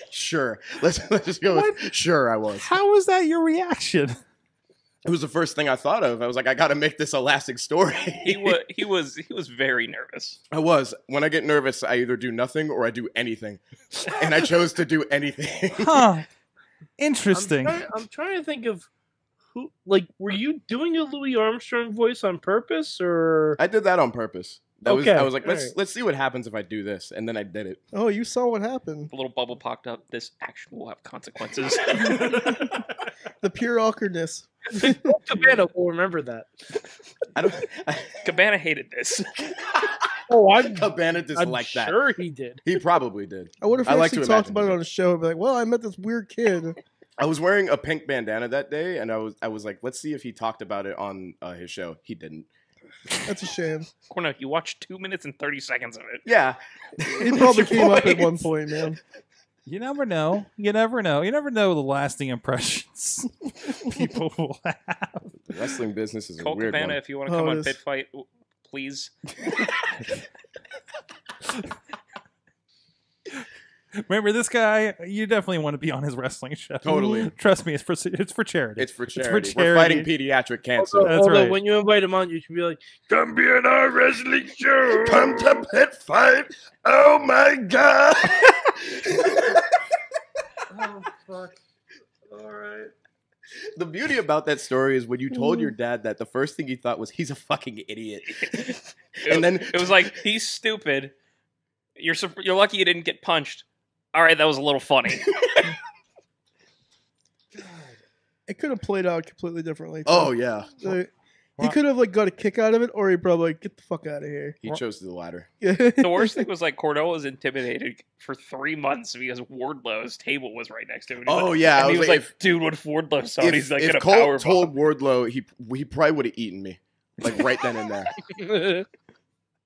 sure, let's let's just go. With, sure, I was. how was that your reaction? It was the first thing I thought of. I was like, I got to make this a lasting story. He was he was he was very nervous. I was. When I get nervous, I either do nothing or I do anything, and I chose to do anything. <laughs> Huh. I'm Interesting. I'm trying to think of who like were you doing a Louis Armstrong voice on purpose or I did that on purpose. That was Okay, I was like, let's alright. let's see what happens if I do this, and then I did it. Oh, you saw what happened. A little bubble popped up. This action will have consequences. <laughs> The pure awkwardness. Cabana will remember that. <laughs> I don't. Cabana hated this. <laughs> Oh, I'm, Cabana I'm disliked that. sure he did. He probably did. I wonder if I he like actually talked about it on a show. and Be like, well, I met this weird kid. I was wearing a pink bandana that day, and I was I was like, let's see if he talked about it on uh, his show. He didn't. That's a shame. <laughs> Corno, you watched two minutes and thirty seconds of it. Yeah, He probably came up at one point, man. You never know. You never know. You never know the lasting impressions <laughs> people will have. The wrestling business is a weird Cabana, one. if you want to Oh, come it on is. Pitt Fight, w- please. <laughs> Remember this guy? You definitely want to be on his wrestling show. Totally. Trust me, it's for it's for charity. It's for for charity. We're fighting pediatric cancer. Although, That's although right. when you invite him on, you should be like, Come be on our wrestling show. Come to Pitt Fight. Oh my god. <laughs> "Oh fuck." All right. The beauty about that story is when you told your mm. dad that, the first thing he thought was he's a fucking idiot. <laughs> And then- it was like he's stupid. You're you're lucky you didn't get punched. All right, that was a little funny. <laughs> It could have played out completely differently. too. Oh yeah, So, he could have like got a kick out of it, or he probably like, get the fuck out of here. he chose the latter. <laughs> The worst thing was like Cordell was intimidated for three months because Wardlow's table was right next to him. And he was Oh like- yeah, and I he was was like, like, "Dude, what if Wardlow saw it? if, He's like if gonna power told Wardlow, he he probably would have eaten me, like right then and there.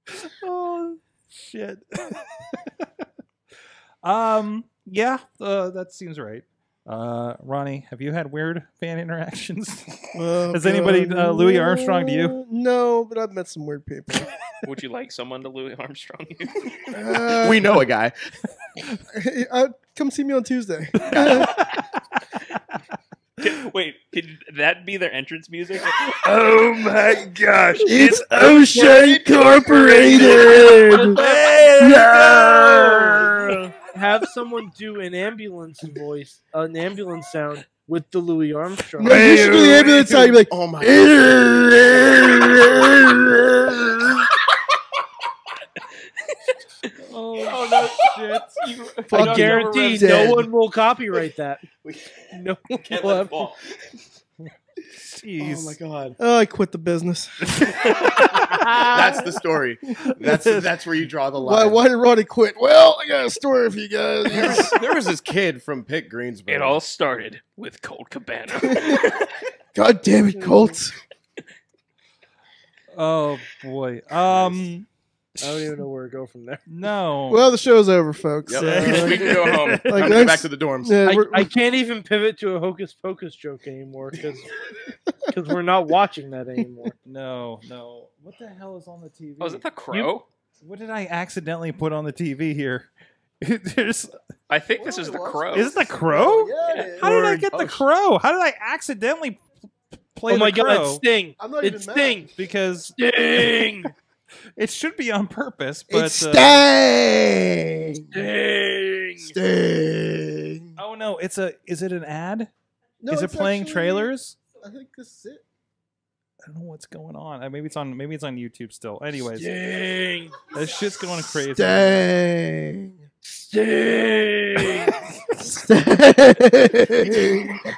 <laughs> <laughs> oh shit. um. Yeah. Uh, that seems right. Uh, Ronnie, have you had weird fan interactions? <laughs> Oh, Has anybody, God. uh, Louis Armstrong to you? No, but I've met some weird people. <laughs> Would you like someone to Louis Armstrong you? Uh, we know a guy. <laughs> uh, come see me on Tuesday. Wait, could that be their entrance music? Oh my gosh. It's Ocean Incorporated. Yeah. Have someone do an ambulance voice, an ambulance sound with the Louis Armstrong. no, you should do the ambulance side. You'd be like, Oh my! <laughs> Oh, oh, no shit. You, I I guarantee no one will copyright that. <laughs> No one Can't will let it ever- fall. Jeez. Oh my god! oh, I quit the business. <laughs> That's the story. That's that's where you draw the line. Why, why did Ronnie quit? Well, I got a story for you guys. There was, there was this kid from Pitt Greensburg. it all started with Colt Cabana. <laughs> God damn it, Colts. <laughs> Oh boy. Um. I don't even know where to go from there. <laughs> No. Well, the show's over, folks. Yep. Uh, <laughs> we can go <laughs> home. Time to go back to the dorms. yeah, I, I can't even pivot to a hocus pocus joke anymore because we're not watching that anymore. no. No. What the hell is on the TV? oh, is it the crow? What did I accidentally put on the TV here? There's, I think this is the crow. is it the crow? Yeah, it is. How did I get the Oh, sh- crow? How did I accidentally play oh my the crow? god, Sting! I'm not It's even mad. Sting! because Sting! It should be on purpose. But It's uh, Sting. Sting! Sting. oh no, it's a. Is it an ad? No, is it playing actually- trailers? I think this is it. I don't know what's going on. Uh, Maybe it's on. Maybe it's on YouTube still. Anyways, Sting! this shit's going crazy. Sting. Sting! <laughs> Sting. <laughs>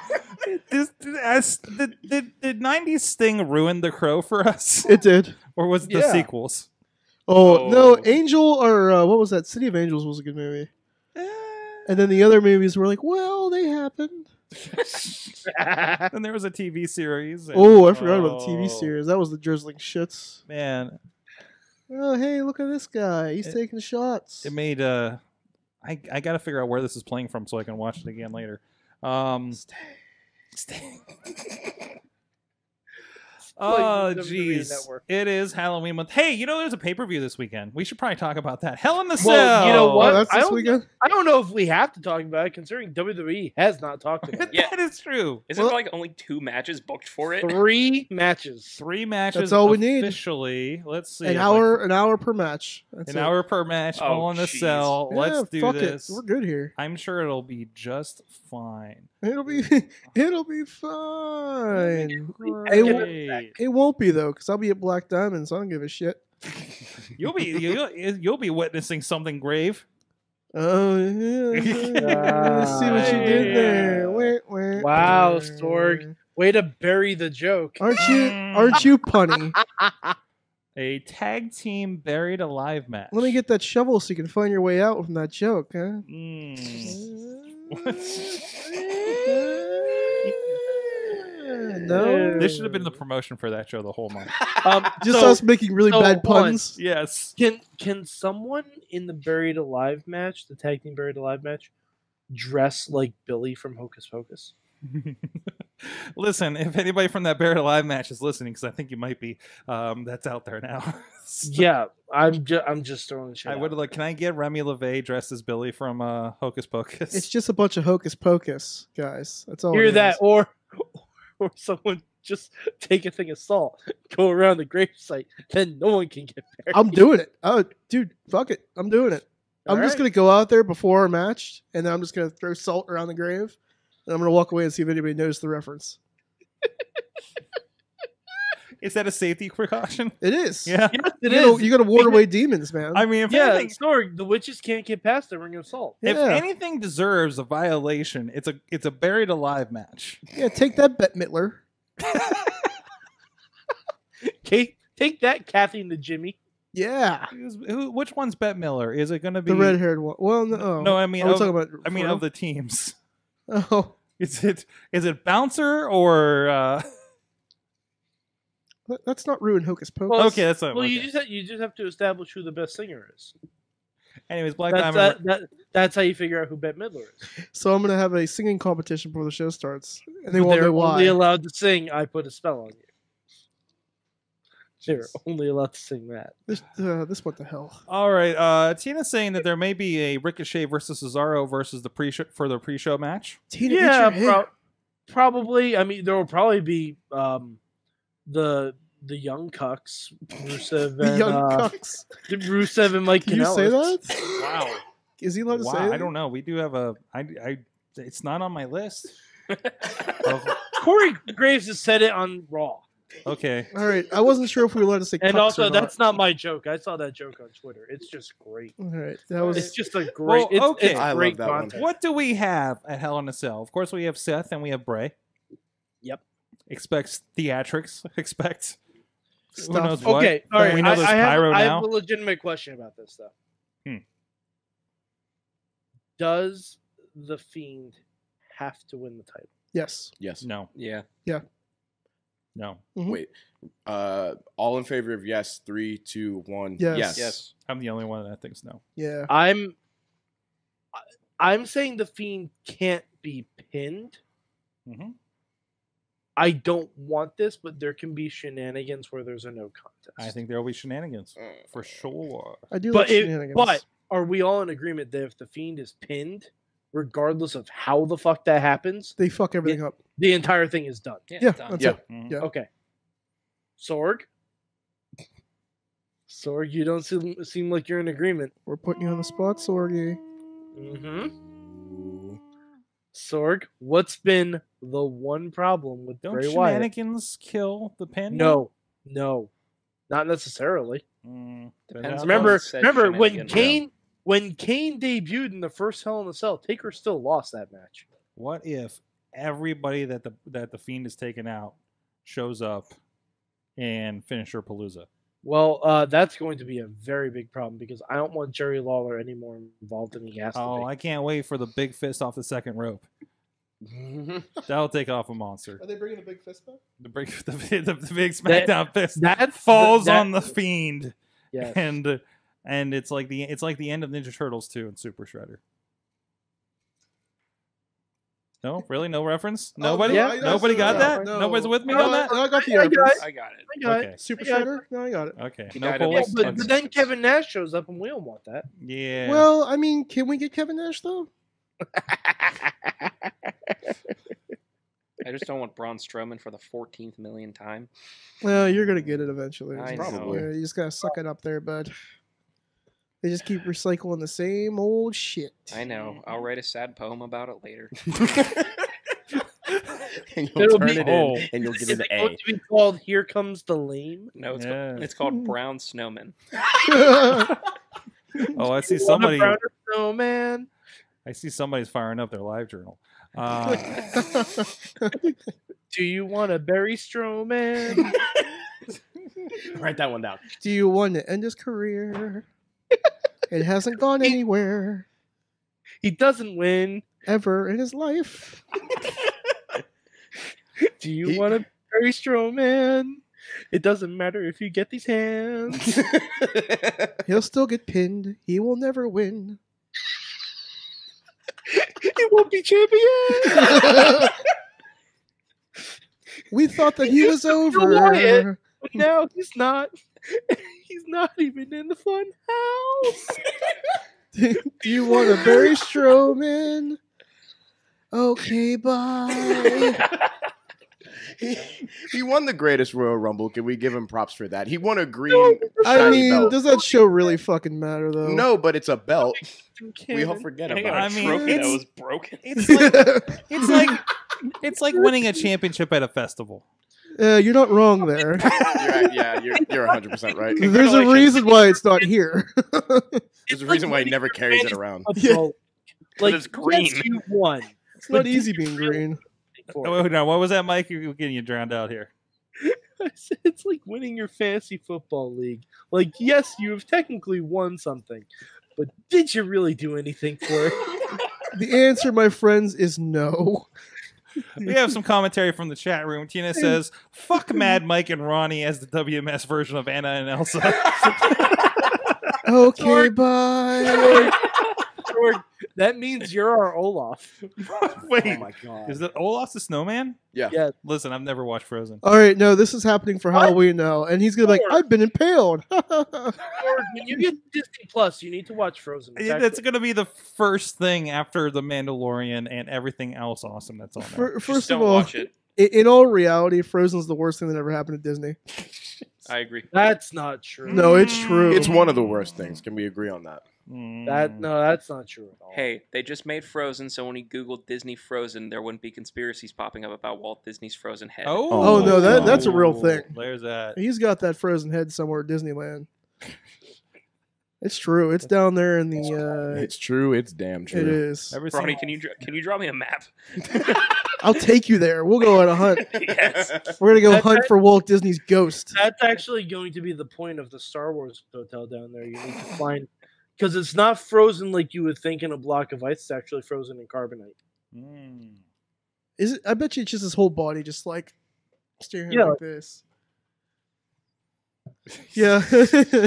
This, as, did, did, did 90s thing ruin The Crow for us? it did. <laughs> Or was it the Yeah. sequels? Oh, no, Oh. Angel or uh, what was that? City of Angels was a good movie. And then the other movies were like, well, they happened. <laughs> and there was a TV series. and- Oh, I forgot about the TV Oh, series. That was the drizzling shits. Man, Oh, hey, look at this guy. He's It- taking shots. it made uh I I got to figure out where this is playing from so I can watch it again later. Um Sting. <laughs> Oh, WWE jeez. It is Halloween month. Hey, you know, there's a pay per view this weekend. We should probably talk about that. Hell in the Cell. Well, you know Oh, what? that's I this don't- weekend. I don't know if we have to talk about it, considering WWE has not talked <laughs> about it. Yeah. that is true. Isn't Well- there like only two matches booked for it? Three matches. Three matches. That's all we need. Officially, let's see. An if I hour, an hour per match. That's an it. hour per match, Oh, all in the jeez. cell. Yeah, Let's do fuck this. It. We're good here. I'm sure it'll be just fine. It'll be, <laughs> it'll be <laughs> fine. Hey, Great. It won't be though, because I'll be at Black Diamond, so I don't give a shit. <laughs> You'll be you'll, you'll be witnessing something grave. Oh yeah. Ah, See what you did there. yeah. Wah, wah, Wow, wah. Sorg. Way to bury the joke. Aren't you? Mm. Aren't you punny? <laughs> A tag team buried alive match. Let me get that shovel so you can find your way out from that joke, huh? Mm. <laughs> no, This should have been the promotion for that show the whole month. <laughs> Um, just so us making really so bad one. puns. yes. Can can someone in the Buried Alive match, the tag team Buried Alive match, dress like Billy from Hocus Pocus? <laughs> Listen, if anybody from that buried alive match is listening, because I think you might be, um, that's out there now. <laughs> So Yeah, I'm just I'm just throwing shit. I would there. like. Can I get Remy LeVay dressed as Billy from uh, Hocus Pocus? It's just a bunch of hocus pocus, guys. That's all. hear it that, is. or <laughs> or someone just take a thing of salt, <laughs> go around the gravesite, then no one can get <laughs> buried. I'm doing it. Oh, dude, fuck it. I'm doing it. I'm just gonna go out there before a match, and then I'm just gonna throw salt around the grave, and I'm gonna walk away and see if anybody knows the reference. Is that a safety <laughs> precaution? It is. Yeah. Yes, it you is. Gotta, you got to ward away demons, man. I mean, if yeah, anything, sorry, the witches can't get past the ring of salt. if Yeah. anything deserves a violation, it's a it's a buried alive match. yeah, take that, Bette Midler. <laughs> Take take that, Kathy and the Jimmy. Yeah, Who's- Who, which one's Bette Miller? Is it going to be the red-haired one. Well, no, oh. No, I mean, we of- talking about. I mean, of the teams. <laughs> Oh, Is it is it bouncer or? uh let- let's not ruin Hocus Pocus. Well, Okay, that's not. Well, you okay. just have, you just have to establish who the best singer is. Anyways, Black That's Diamond. that, that, that's how you figure out who Bette Midler is. So I'm gonna have a singing competition before the show starts, and they won't they're know why. only allowed to sing "I Put a Spell on You." They're only allowed to sing that. this, uh, this what the hell? All right, uh, Tina's saying that there may be a Ricochet versus Cesaro versus the pre for the pre-show match. Tina, eat yeah, your pro- probably. I mean, there will probably be um, the the young cucks, Rusev The and young uh, cucks. Rusev and Mike Can you say that? Wow, Is he allowed to wow! say I that? don't know. We do have a. I. I. It's not on my list. <laughs> of- Corey Graves has said it on Raw, okay. All right, I wasn't sure if we were allowed to say. and also or that's not my joke. I saw that joke on Twitter. It's just great. All right, that was. It's just a great. Well, okay. it's I love great that one. What do we have at Hell in a Cell? Of course, we have Seth and we have Bray. Yep. Expects theatrics. <laughs> Expect. Who knows what? Okay, all right. We know I, there's I have, pyro I have a legitimate question about this, though. Hmm. Does the Fiend have to win the title? Yes. Yes. No. Yeah. Yeah. No. Mhm. Wait. Uh, all in favor of yes. Three, two, one. Yes. Yes. Yes. I'm the only one that thinks no. Yeah. I'm, I- I'm saying the Fiend can't be pinned. hmm I don't want this, but there can be shenanigans where there's a no contest. I think there will be shenanigans for sure. I do. But like it, but are we all in agreement that if the Fiend is pinned, regardless of how the fuck that happens, they fuck everything up. the entire thing is done? Yeah. Yeah, done. that's Yeah. it. Mhm. Yeah. Okay. Sorg. Sorg, you don't seem, seem like you're in agreement. We're putting you on the spot, Sorgy. Mm-hmm. Sorg, what's been the one problem with Don't Bray Wyatt? shenanigans kill the pin? No, no, not necessarily. Mm, Depends Remember, remember when shenanigans, Kane when Kane debuted in the first Hell in the Cell, Taker still lost that match. What if everybody that the that the fiend is taken out shows up and finisher Palooza? Well, uh, that's going to be a very big problem because I don't want Jerry Lawler any more involved in the has to Oh, be. I can't wait for the big fist off the second rope. <laughs> That'll take off a monster. Are they bringing a big fist back? The <laughs> big the, the, the big That- SmackDown fist that falls that- on the fiend, Yes. and and it's like the it's like the end of Ninja Turtles 2 and Super Shredder. No, really, no reference. Oh, Nobody. yeah, Nobody got no, that. no. Nobody's with me No, on that. I got the I got reference. I got it. I got Okay. Super I. Shredder? No, I got it. Okay. No got. Yeah, but, but then Kevin Nash shows up and we don't want that. Yeah. Well, I mean, can we get Kevin Nash though? I just don't want Braun Strowman for the 14th million time. Well, you're gonna get it eventually. I It's- know. you just gotta suck it up there, bud. They just keep recycling the same old shit. I know. I'll write a sad poem about it later. <laughs> <laughs> and you'll It'll turn be- it Oh. in, and you'll get Is an it going A. to be called "Here Comes the Lame"? No, it's Yeah. called, it's called Brown Snowman. <laughs> Oh, I see Want a somebody. browner snowman? I see somebody's firing up their live journal. Uh, Do you want a Barry Strowman? Write that one down. Do you want to end his career? It hasn't gone anywhere he doesn't win. ever in his life. <laughs> Do you He- want a Barry Strowman? It doesn't matter if you get these hands. <laughs> <laughs> He'll still get pinned. He will never win. he won't be champion. we thought that he was over. Wyatt. But now he's not. He's not even in the fun house. <laughs> Do you want a Barry Strowman? Okay, bye. he, he won the greatest Royal Rumble. Can we give him props for that? He won a green. I shiny mean, belt. does that show really fucking matter though? no, but it's a belt. We all Canon. forget I about got a I mean, trophy that was broken. it's like <laughs> it's like it's like winning a championship at a festival. Uh, you're not wrong there. You're, yeah, <laughs> you're, you're 100% right. There's a reason why it's not here. There's a reason why he never carries it around. Yeah. <laughs> Like it's green. yes, you won. It's not easy being green. Oh, no, what was that, Mike? You're getting you drowned out here. <laughs> It's like winning your fantasy football league. Like, yes, you have technically won something, but did you really do anything for it? The answer, my friends, is no. We have some commentary from the chat room. Tina says, "Fuck <laughs> Mad Mike and Ronnie as the WMS version of Anna and Elsa." <laughs> Okay, bye. Or that means you're our Olaf. <laughs> Wait, Oh my god. is that Olaf the snowman? Yeah. Yeah. Listen, I've never watched Frozen. All right, no, this is happening for Halloween now, and he's gonna be like, "I've been impaled." <laughs> When you get Disney Plus, you need to watch Frozen. It's Yeah, actually- That's going to be the first thing after the Mandalorian and everything else awesome that's on there. Fir- Just First don't of all, watch it. in all reality, Frozen's the worst thing that ever happened to Disney. I agree. That's not true. No, it's true. It's one of the worst things. Can we agree on that? Mm. That no, that's not true at all. Hey, they just made Frozen, so when you Google Disney Frozen, there wouldn't be conspiracies popping up about Walt Disney's Frozen head. Oh, Oh, no, that- that's a real thing. There's that. He's got that frozen head somewhere at Disneyland. <laughs> It's true. It's down there in the. uh It's true. It's damn true. is. Ever Ronnie, can you can you draw me a map? <laughs> I'll take you there. We'll go on a hunt. <laughs> yes. We're gonna go That's hunt right. for Walt Disney's ghost. That's actually going to be the point of the Star Wars hotel down there. You need to find because it's not frozen like you would think in a block of ice. It's actually frozen in carbonite. Mm. Is it? I bet you it's just his whole body, just like staring Yeah. like this. <laughs> Yeah.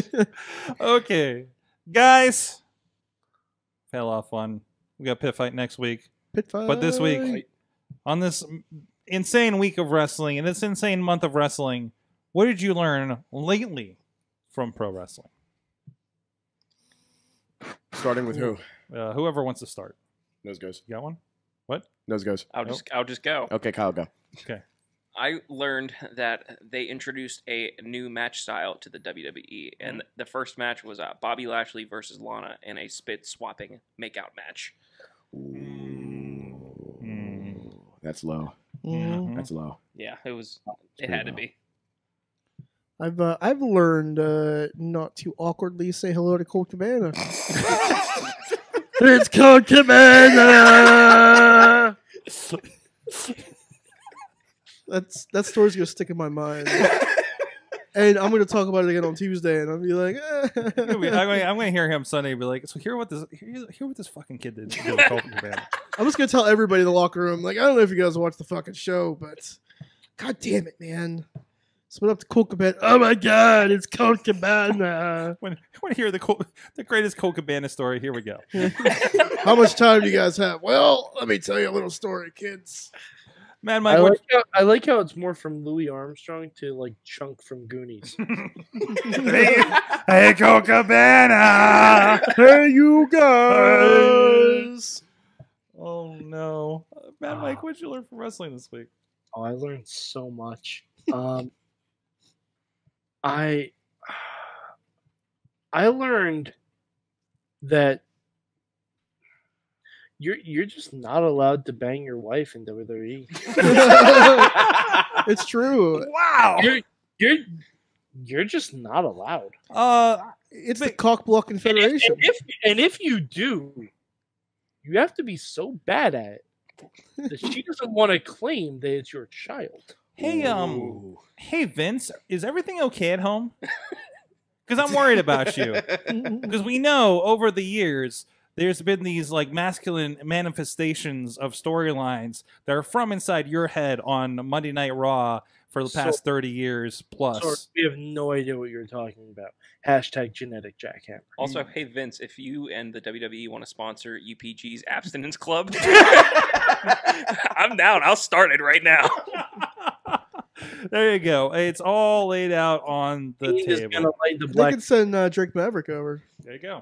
<laughs> okay, guys, had a lot of fun. We got Pitt Fight next week, Pitt Fight. but this week on this insane week of wrestling and this insane month of wrestling, what did you learn lately from pro wrestling? Starting with who? Uh, whoever wants to start. Nose goes. You got one? What? Nose goes. I'll just I'll just go. Okay, Kyle, go. Okay. I learned that they introduced a new match style to the WWE, and the first match was uh, Bobby Lashley versus Lana in a spit swapping makeout match. Mm. That's low. Mhm. That's low. Yeah, it was. It pretty had to be. I've uh, I've learned uh, not to awkwardly say hello to Colt Cabana. <laughs> it's Colt Cabana. That's that story's gonna stick in my mind, and I'm gonna talk about it again on Tuesday, and I'll be like, eh. I'm gonna, I'm gonna hear him Sunday and be like, so hear what this hear, hear what this fucking kid did. did Colt Cabana." I'm just gonna tell everybody in the locker room, like, I don't know if you guys watch the fucking show, but god damn it, man, Split up to Cool Cabana. Oh my God, it's Cool Cabana. <laughs> When when you hear the Col- the greatest Colt Cabana story, here we go. <laughs> How much time do you guys have? Well, let me tell you a little story, kids. Man, I Mike, what, like, how, I like how it's more from Louis Armstrong to like Chunk from Goonies. <laughs> hey, hey, Colt Cabana. Hey, you guys. Oh no, man, Ah. Mike, what'd you learn from wrestling this week? Oh, I learned so much. Um, I I learned that you're you're just not allowed to bang your wife in WWE. <laughs> <laughs> it's true. Wow. You're you're you're just not allowed. Uh, It's the Cock Block And if, and if and if you do, you have to be so bad at it that she doesn't want to claim that it's your child. Hey, um, hey, Vince, is everything okay at home? <laughs> Because I'm worried about you. <laughs> Because we know over the years there's been these like masculine manifestations of storylines that are from inside your head on Monday Night Raw for the So- past 30 years plus. So we have no idea what you're talking about. Hashtag genetic jackhammer. Also, hey Vince, if you and the WWE want to sponsor UPG's Abstinence Club, <laughs> I'm down. I'll start it right now. There you go. It's all laid out on the He table. gonna light the they black. could send uh, Drake Maverick over. There you go.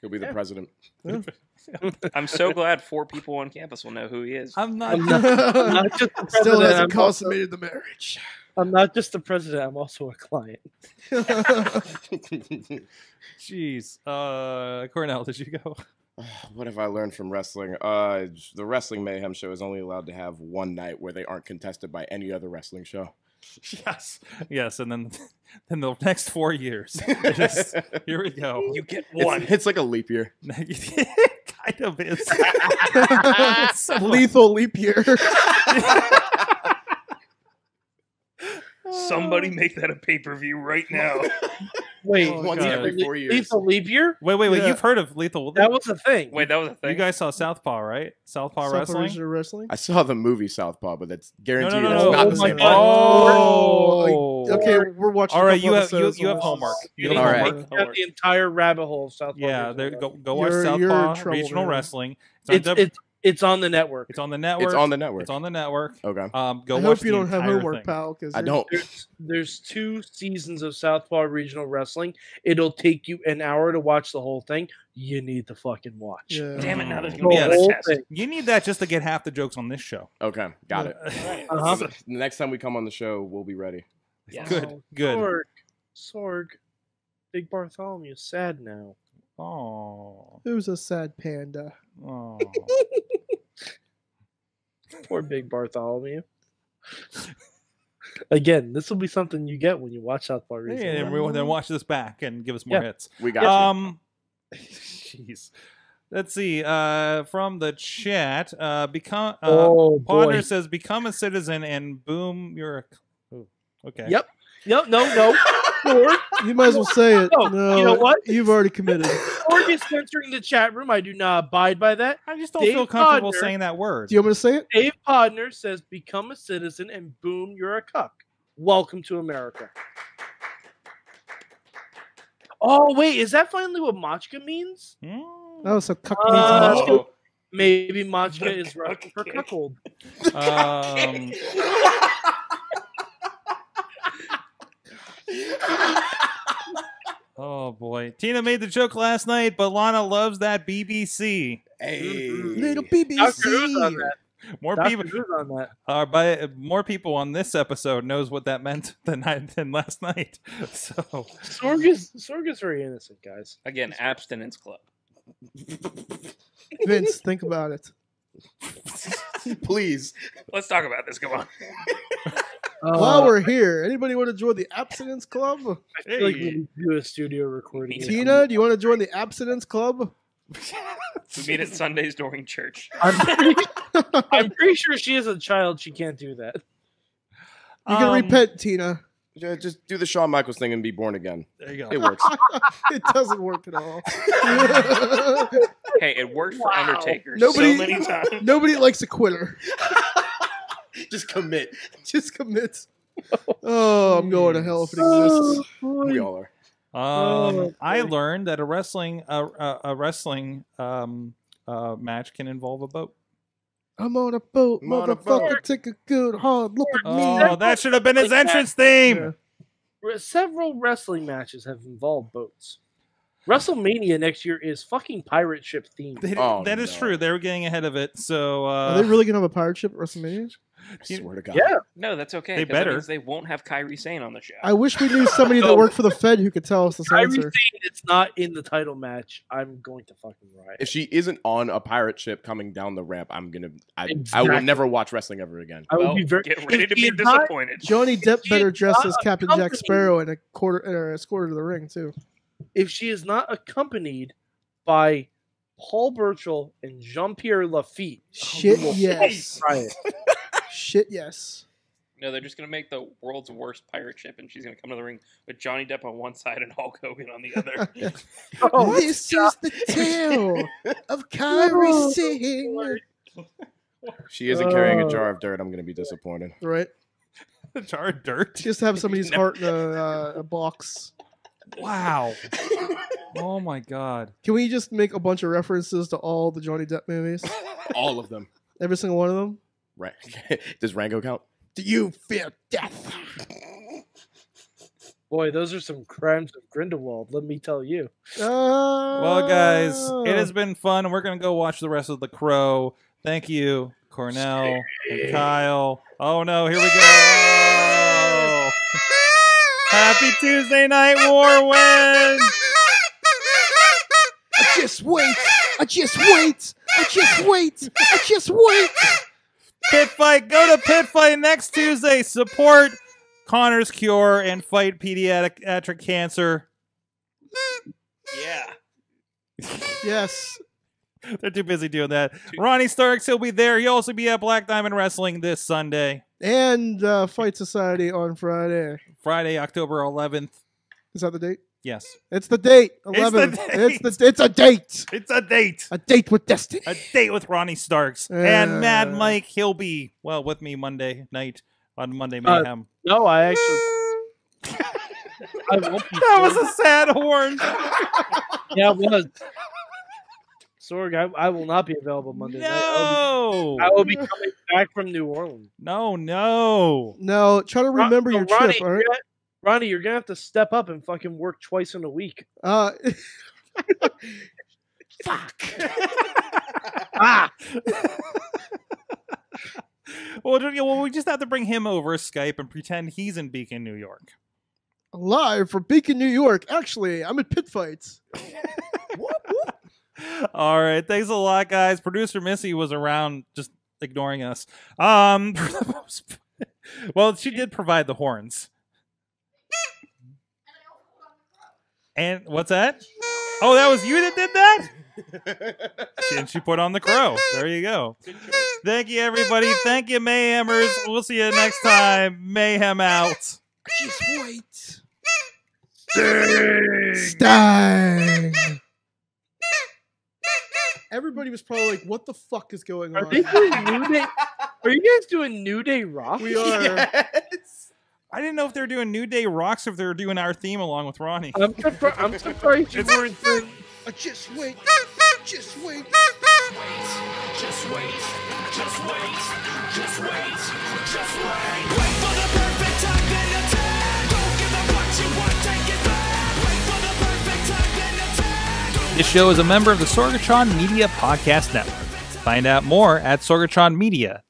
He'll be the Yeah. president. <laughs> I'm so glad four people on campus will know who he is. I'm not. I'm not, <laughs> I'm not just the Still president. hasn't I'm, also, consummated the marriage. I'm not just the president. I'm also a client. <laughs> Jeez. Uh, Cordell, did you go? <sighs> what have I learned from wrestling? Uh, the Wrestling Mayhem show is only allowed to have one night where they aren't contested by any other wrestling show. <laughs> Yes. Yes. And then, <laughs> then the next four years. <laughs> Just- here we go. You get It's, one. it's like a leap year. kind of is. Somewhat. Lethal leap year. Somebody make that a pay per view right now. Wait, Oh, Once God. every four years. lethal leap year? Wait, wait, wait. Yeah. You've heard of Lethal? That was a thing. Wait, that was a thing. you guys saw Southpaw, right? Southpaw South Wrestling. Original Wrestling. I saw the movie Southpaw, but that's guaranteed no, that's no. not Oh the same. God. Oh. Okay, we're watching. All a right, couple you have you, you have homework. You You have All need right. homework. take out the entire rabbit hole of South. Yeah, there go go watch You're- you're Southpaw Regional man. Wrestling. It's It's W- it's it's on the network. it's on the network. It's on the network. It's on the network. Okay. Um, go I watch hope you don't have entire homework, thing. pal. Because I don't. There's there's two seasons of Southpaw Regional Wrestling. It'll take you an hour to watch the whole thing. You need to fucking watch. Yeah. Damn it! Now there's gonna be Yes. another whole test. thing. You need that just to get half the jokes on this show. Okay. Got it. Uh-huh. So next time we come on the show, we'll be ready. Yeah. Good, Oh, good. Sorg, Sorg, Big Bartholomew sad now. Oh, It was a sad panda. Oh. Poor Big Bartholomew. Again, this will be something you get when you watch Southpaw Regional. Hey, and everyone then watch this back and give us more Yeah. hits. We got you. Um, <laughs> jeez. Let's see. Uh, from the chat, uh, become uh, oh boy. Ponder says, "Become a citizen and boom, you're a." Oh, okay. Yep. Yep. No. No. Sorg, <laughs> You might as well say it. No, No, you know what? You've already committed. <laughs> or just censoring the chat room. I do not abide by that. I just don't Dave feel comfortable Podner- saying that word. Do you want me to say it? Dave Podner says, "Become a citizen, and boom, you're a cuck. Welcome to America." Oh wait, is that finally what Machka means? Hmm? Oh, so cuck Uh, means Oh. Maybe Machka is <laughs> Russian for cuckold. Um, oh boy, Tina made the joke last night, but Lana loves that BBC. Hey. little Doctor BBC. More Doctor people, Who's on that. uh, by more people on this episode knows what that meant <laughs> than I than last night. <laughs> So Sorg is Sorg is very innocent, guys. Again, abstinence club. Vince, think about it. <laughs> Please. Let's talk about this. Come on. While we're here, anybody want to join the Abstinence Club? I feel like we need do a studio recording. Tina, do you want to join the Abstinence Club? We meet at Sundays during church. I'm pretty, <laughs> I'm pretty sure she is a child. She can't do that. You can um, repent, Tina. Yeah, just do the Shawn Michaels thing and be born again. There you go. It works. <laughs> it doesn't work at all. <laughs> Hey, it worked for Undertaker Nobody- so many times. Nobody likes a quitter. <laughs> just commit. <laughs> Just commit. <laughs> Oh, I'm going to hell if it exists. We all are. Um, Oh, I learned that a wrestling a, a, a wrestling um, uh, match can involve a boat. I'm on a boat, I'm on a motherfucker. boat. Take a good hard look at me. Oh, that should have been his entrance theme. Yeah. Several wrestling matches have involved boats. WrestleMania next year is fucking pirate ship themed. They- Oh, that is no. true. They were getting ahead of it. So uh, Are they really gonna have a pirate ship at WrestleMania? I swear to God. Yeah, No, that's okay. They 'cause that better. means They won't have Kairi Sane on the show. I wish we knew somebody that <laughs> worked for the Fed who could tell us this Kyrie answer. saying it's not in the title match. I'm going to fucking riot. If she isn't on a pirate ship coming down the ramp, I'm gonna. I, I will never watch wrestling ever again. I would well, be very get <laughs> ready to be not- disappointed. Johnny Depp better dress as Captain Jack. Sparrow and a quarter or escort her to the ring too. if she is not accompanied by Paul Burchill and Jean Pierre Lafitte. Shit we will yes. <laughs> riot. Shit yes. No, they're just gonna make the world's worst pirate ship, and she's gonna come to the ring with Johnny Depp on one side and Hulk Hogan on the other. <laughs> <laughs> Oh, this is the tale <laughs> of Kyrie Singh. She isn't carrying a Oh. jar of dirt. I'm gonna be disappointed. Right? a jar of dirt. Just have somebody's No. heart in a, uh, a box. Wow. oh my god. Can we just make a bunch of references to all the Johnny Depp movies? All of them. Every single one of them? Right? <laughs> Does Rango count? Do you fear death? Boy, those are some crimes of Grindelwald. Let me tell you. Well, guys, it has been fun. We're gonna go watch the rest of The Crow. Thank you, Cordell and Kyle. Oh no, here we go. <laughs> Happy Tuesday Night War win. I just wait. I just wait. I just wait. I just wait. Pitt Fight. Go to Pitt Fight next Tuesday. Support Connor's Cure and fight pediatric cancer. yeah. Yes. <laughs> They're too busy doing that. Ronnie Starks, he'll be there. He'll also be at Black Diamond Wrestling this Sunday, And uh, Fight Society on Friday. Friday, October 11th. Is that the date? Yes, It's the date. It's the date. It's the it's a date. it's a date. A date with destiny. A date with Ronnie Starks and Mad Uh. Mike. He'll be well with me Monday night on Monday Uh, Mayhem. No, I actually. <laughs> I won't be that was a sad horn. Yeah, it was. Sorg, I, I will not be available Monday night. I'll No, be, I will be coming back from New Orleans. no, no. No, try to remember so your Ronnie, trip, all right? You're gonna- Ronnie, you're gonna have to step up and fucking work twice in a week. Uh, <laughs> Fuck. Ah, <laughs> well, ju- well, we just have to bring him over Skype and pretend he's in Beacon, New York. live from Beacon, New York. Actually, I'm at Pitt Fights. <laughs> All right, thanks a lot, guys. Producer Missy was around, just ignoring us. Um, for the most part. well, she did provide the horns. And what's that? Oh, that was you that did that? <laughs> and she put on the crow. There you go. Thank you, everybody. Thank you, Mayhemers. We'll see you next time. Mayhem out. Just wait. Stein. Everybody was probably like, "What the fuck is going are on?" they doing New Day? Are you guys doing New Day Rock? We are. <laughs> Yes. I didn't know if they were doing New Day Rocks or if they were doing our theme along with Ronnie. I'm, surpri- I'm surprised you weren't doing. <laughs> Uh, just wait. Just wait. Just wait, just wait, just wait, just wait. Wait for the perfect time, then attack. Don't give up what you want, take it back. Wait for the perfect time, then attack. This show is a member of the Sorgatron Media Podcast Network. Find out more at sorgatronmedia.com.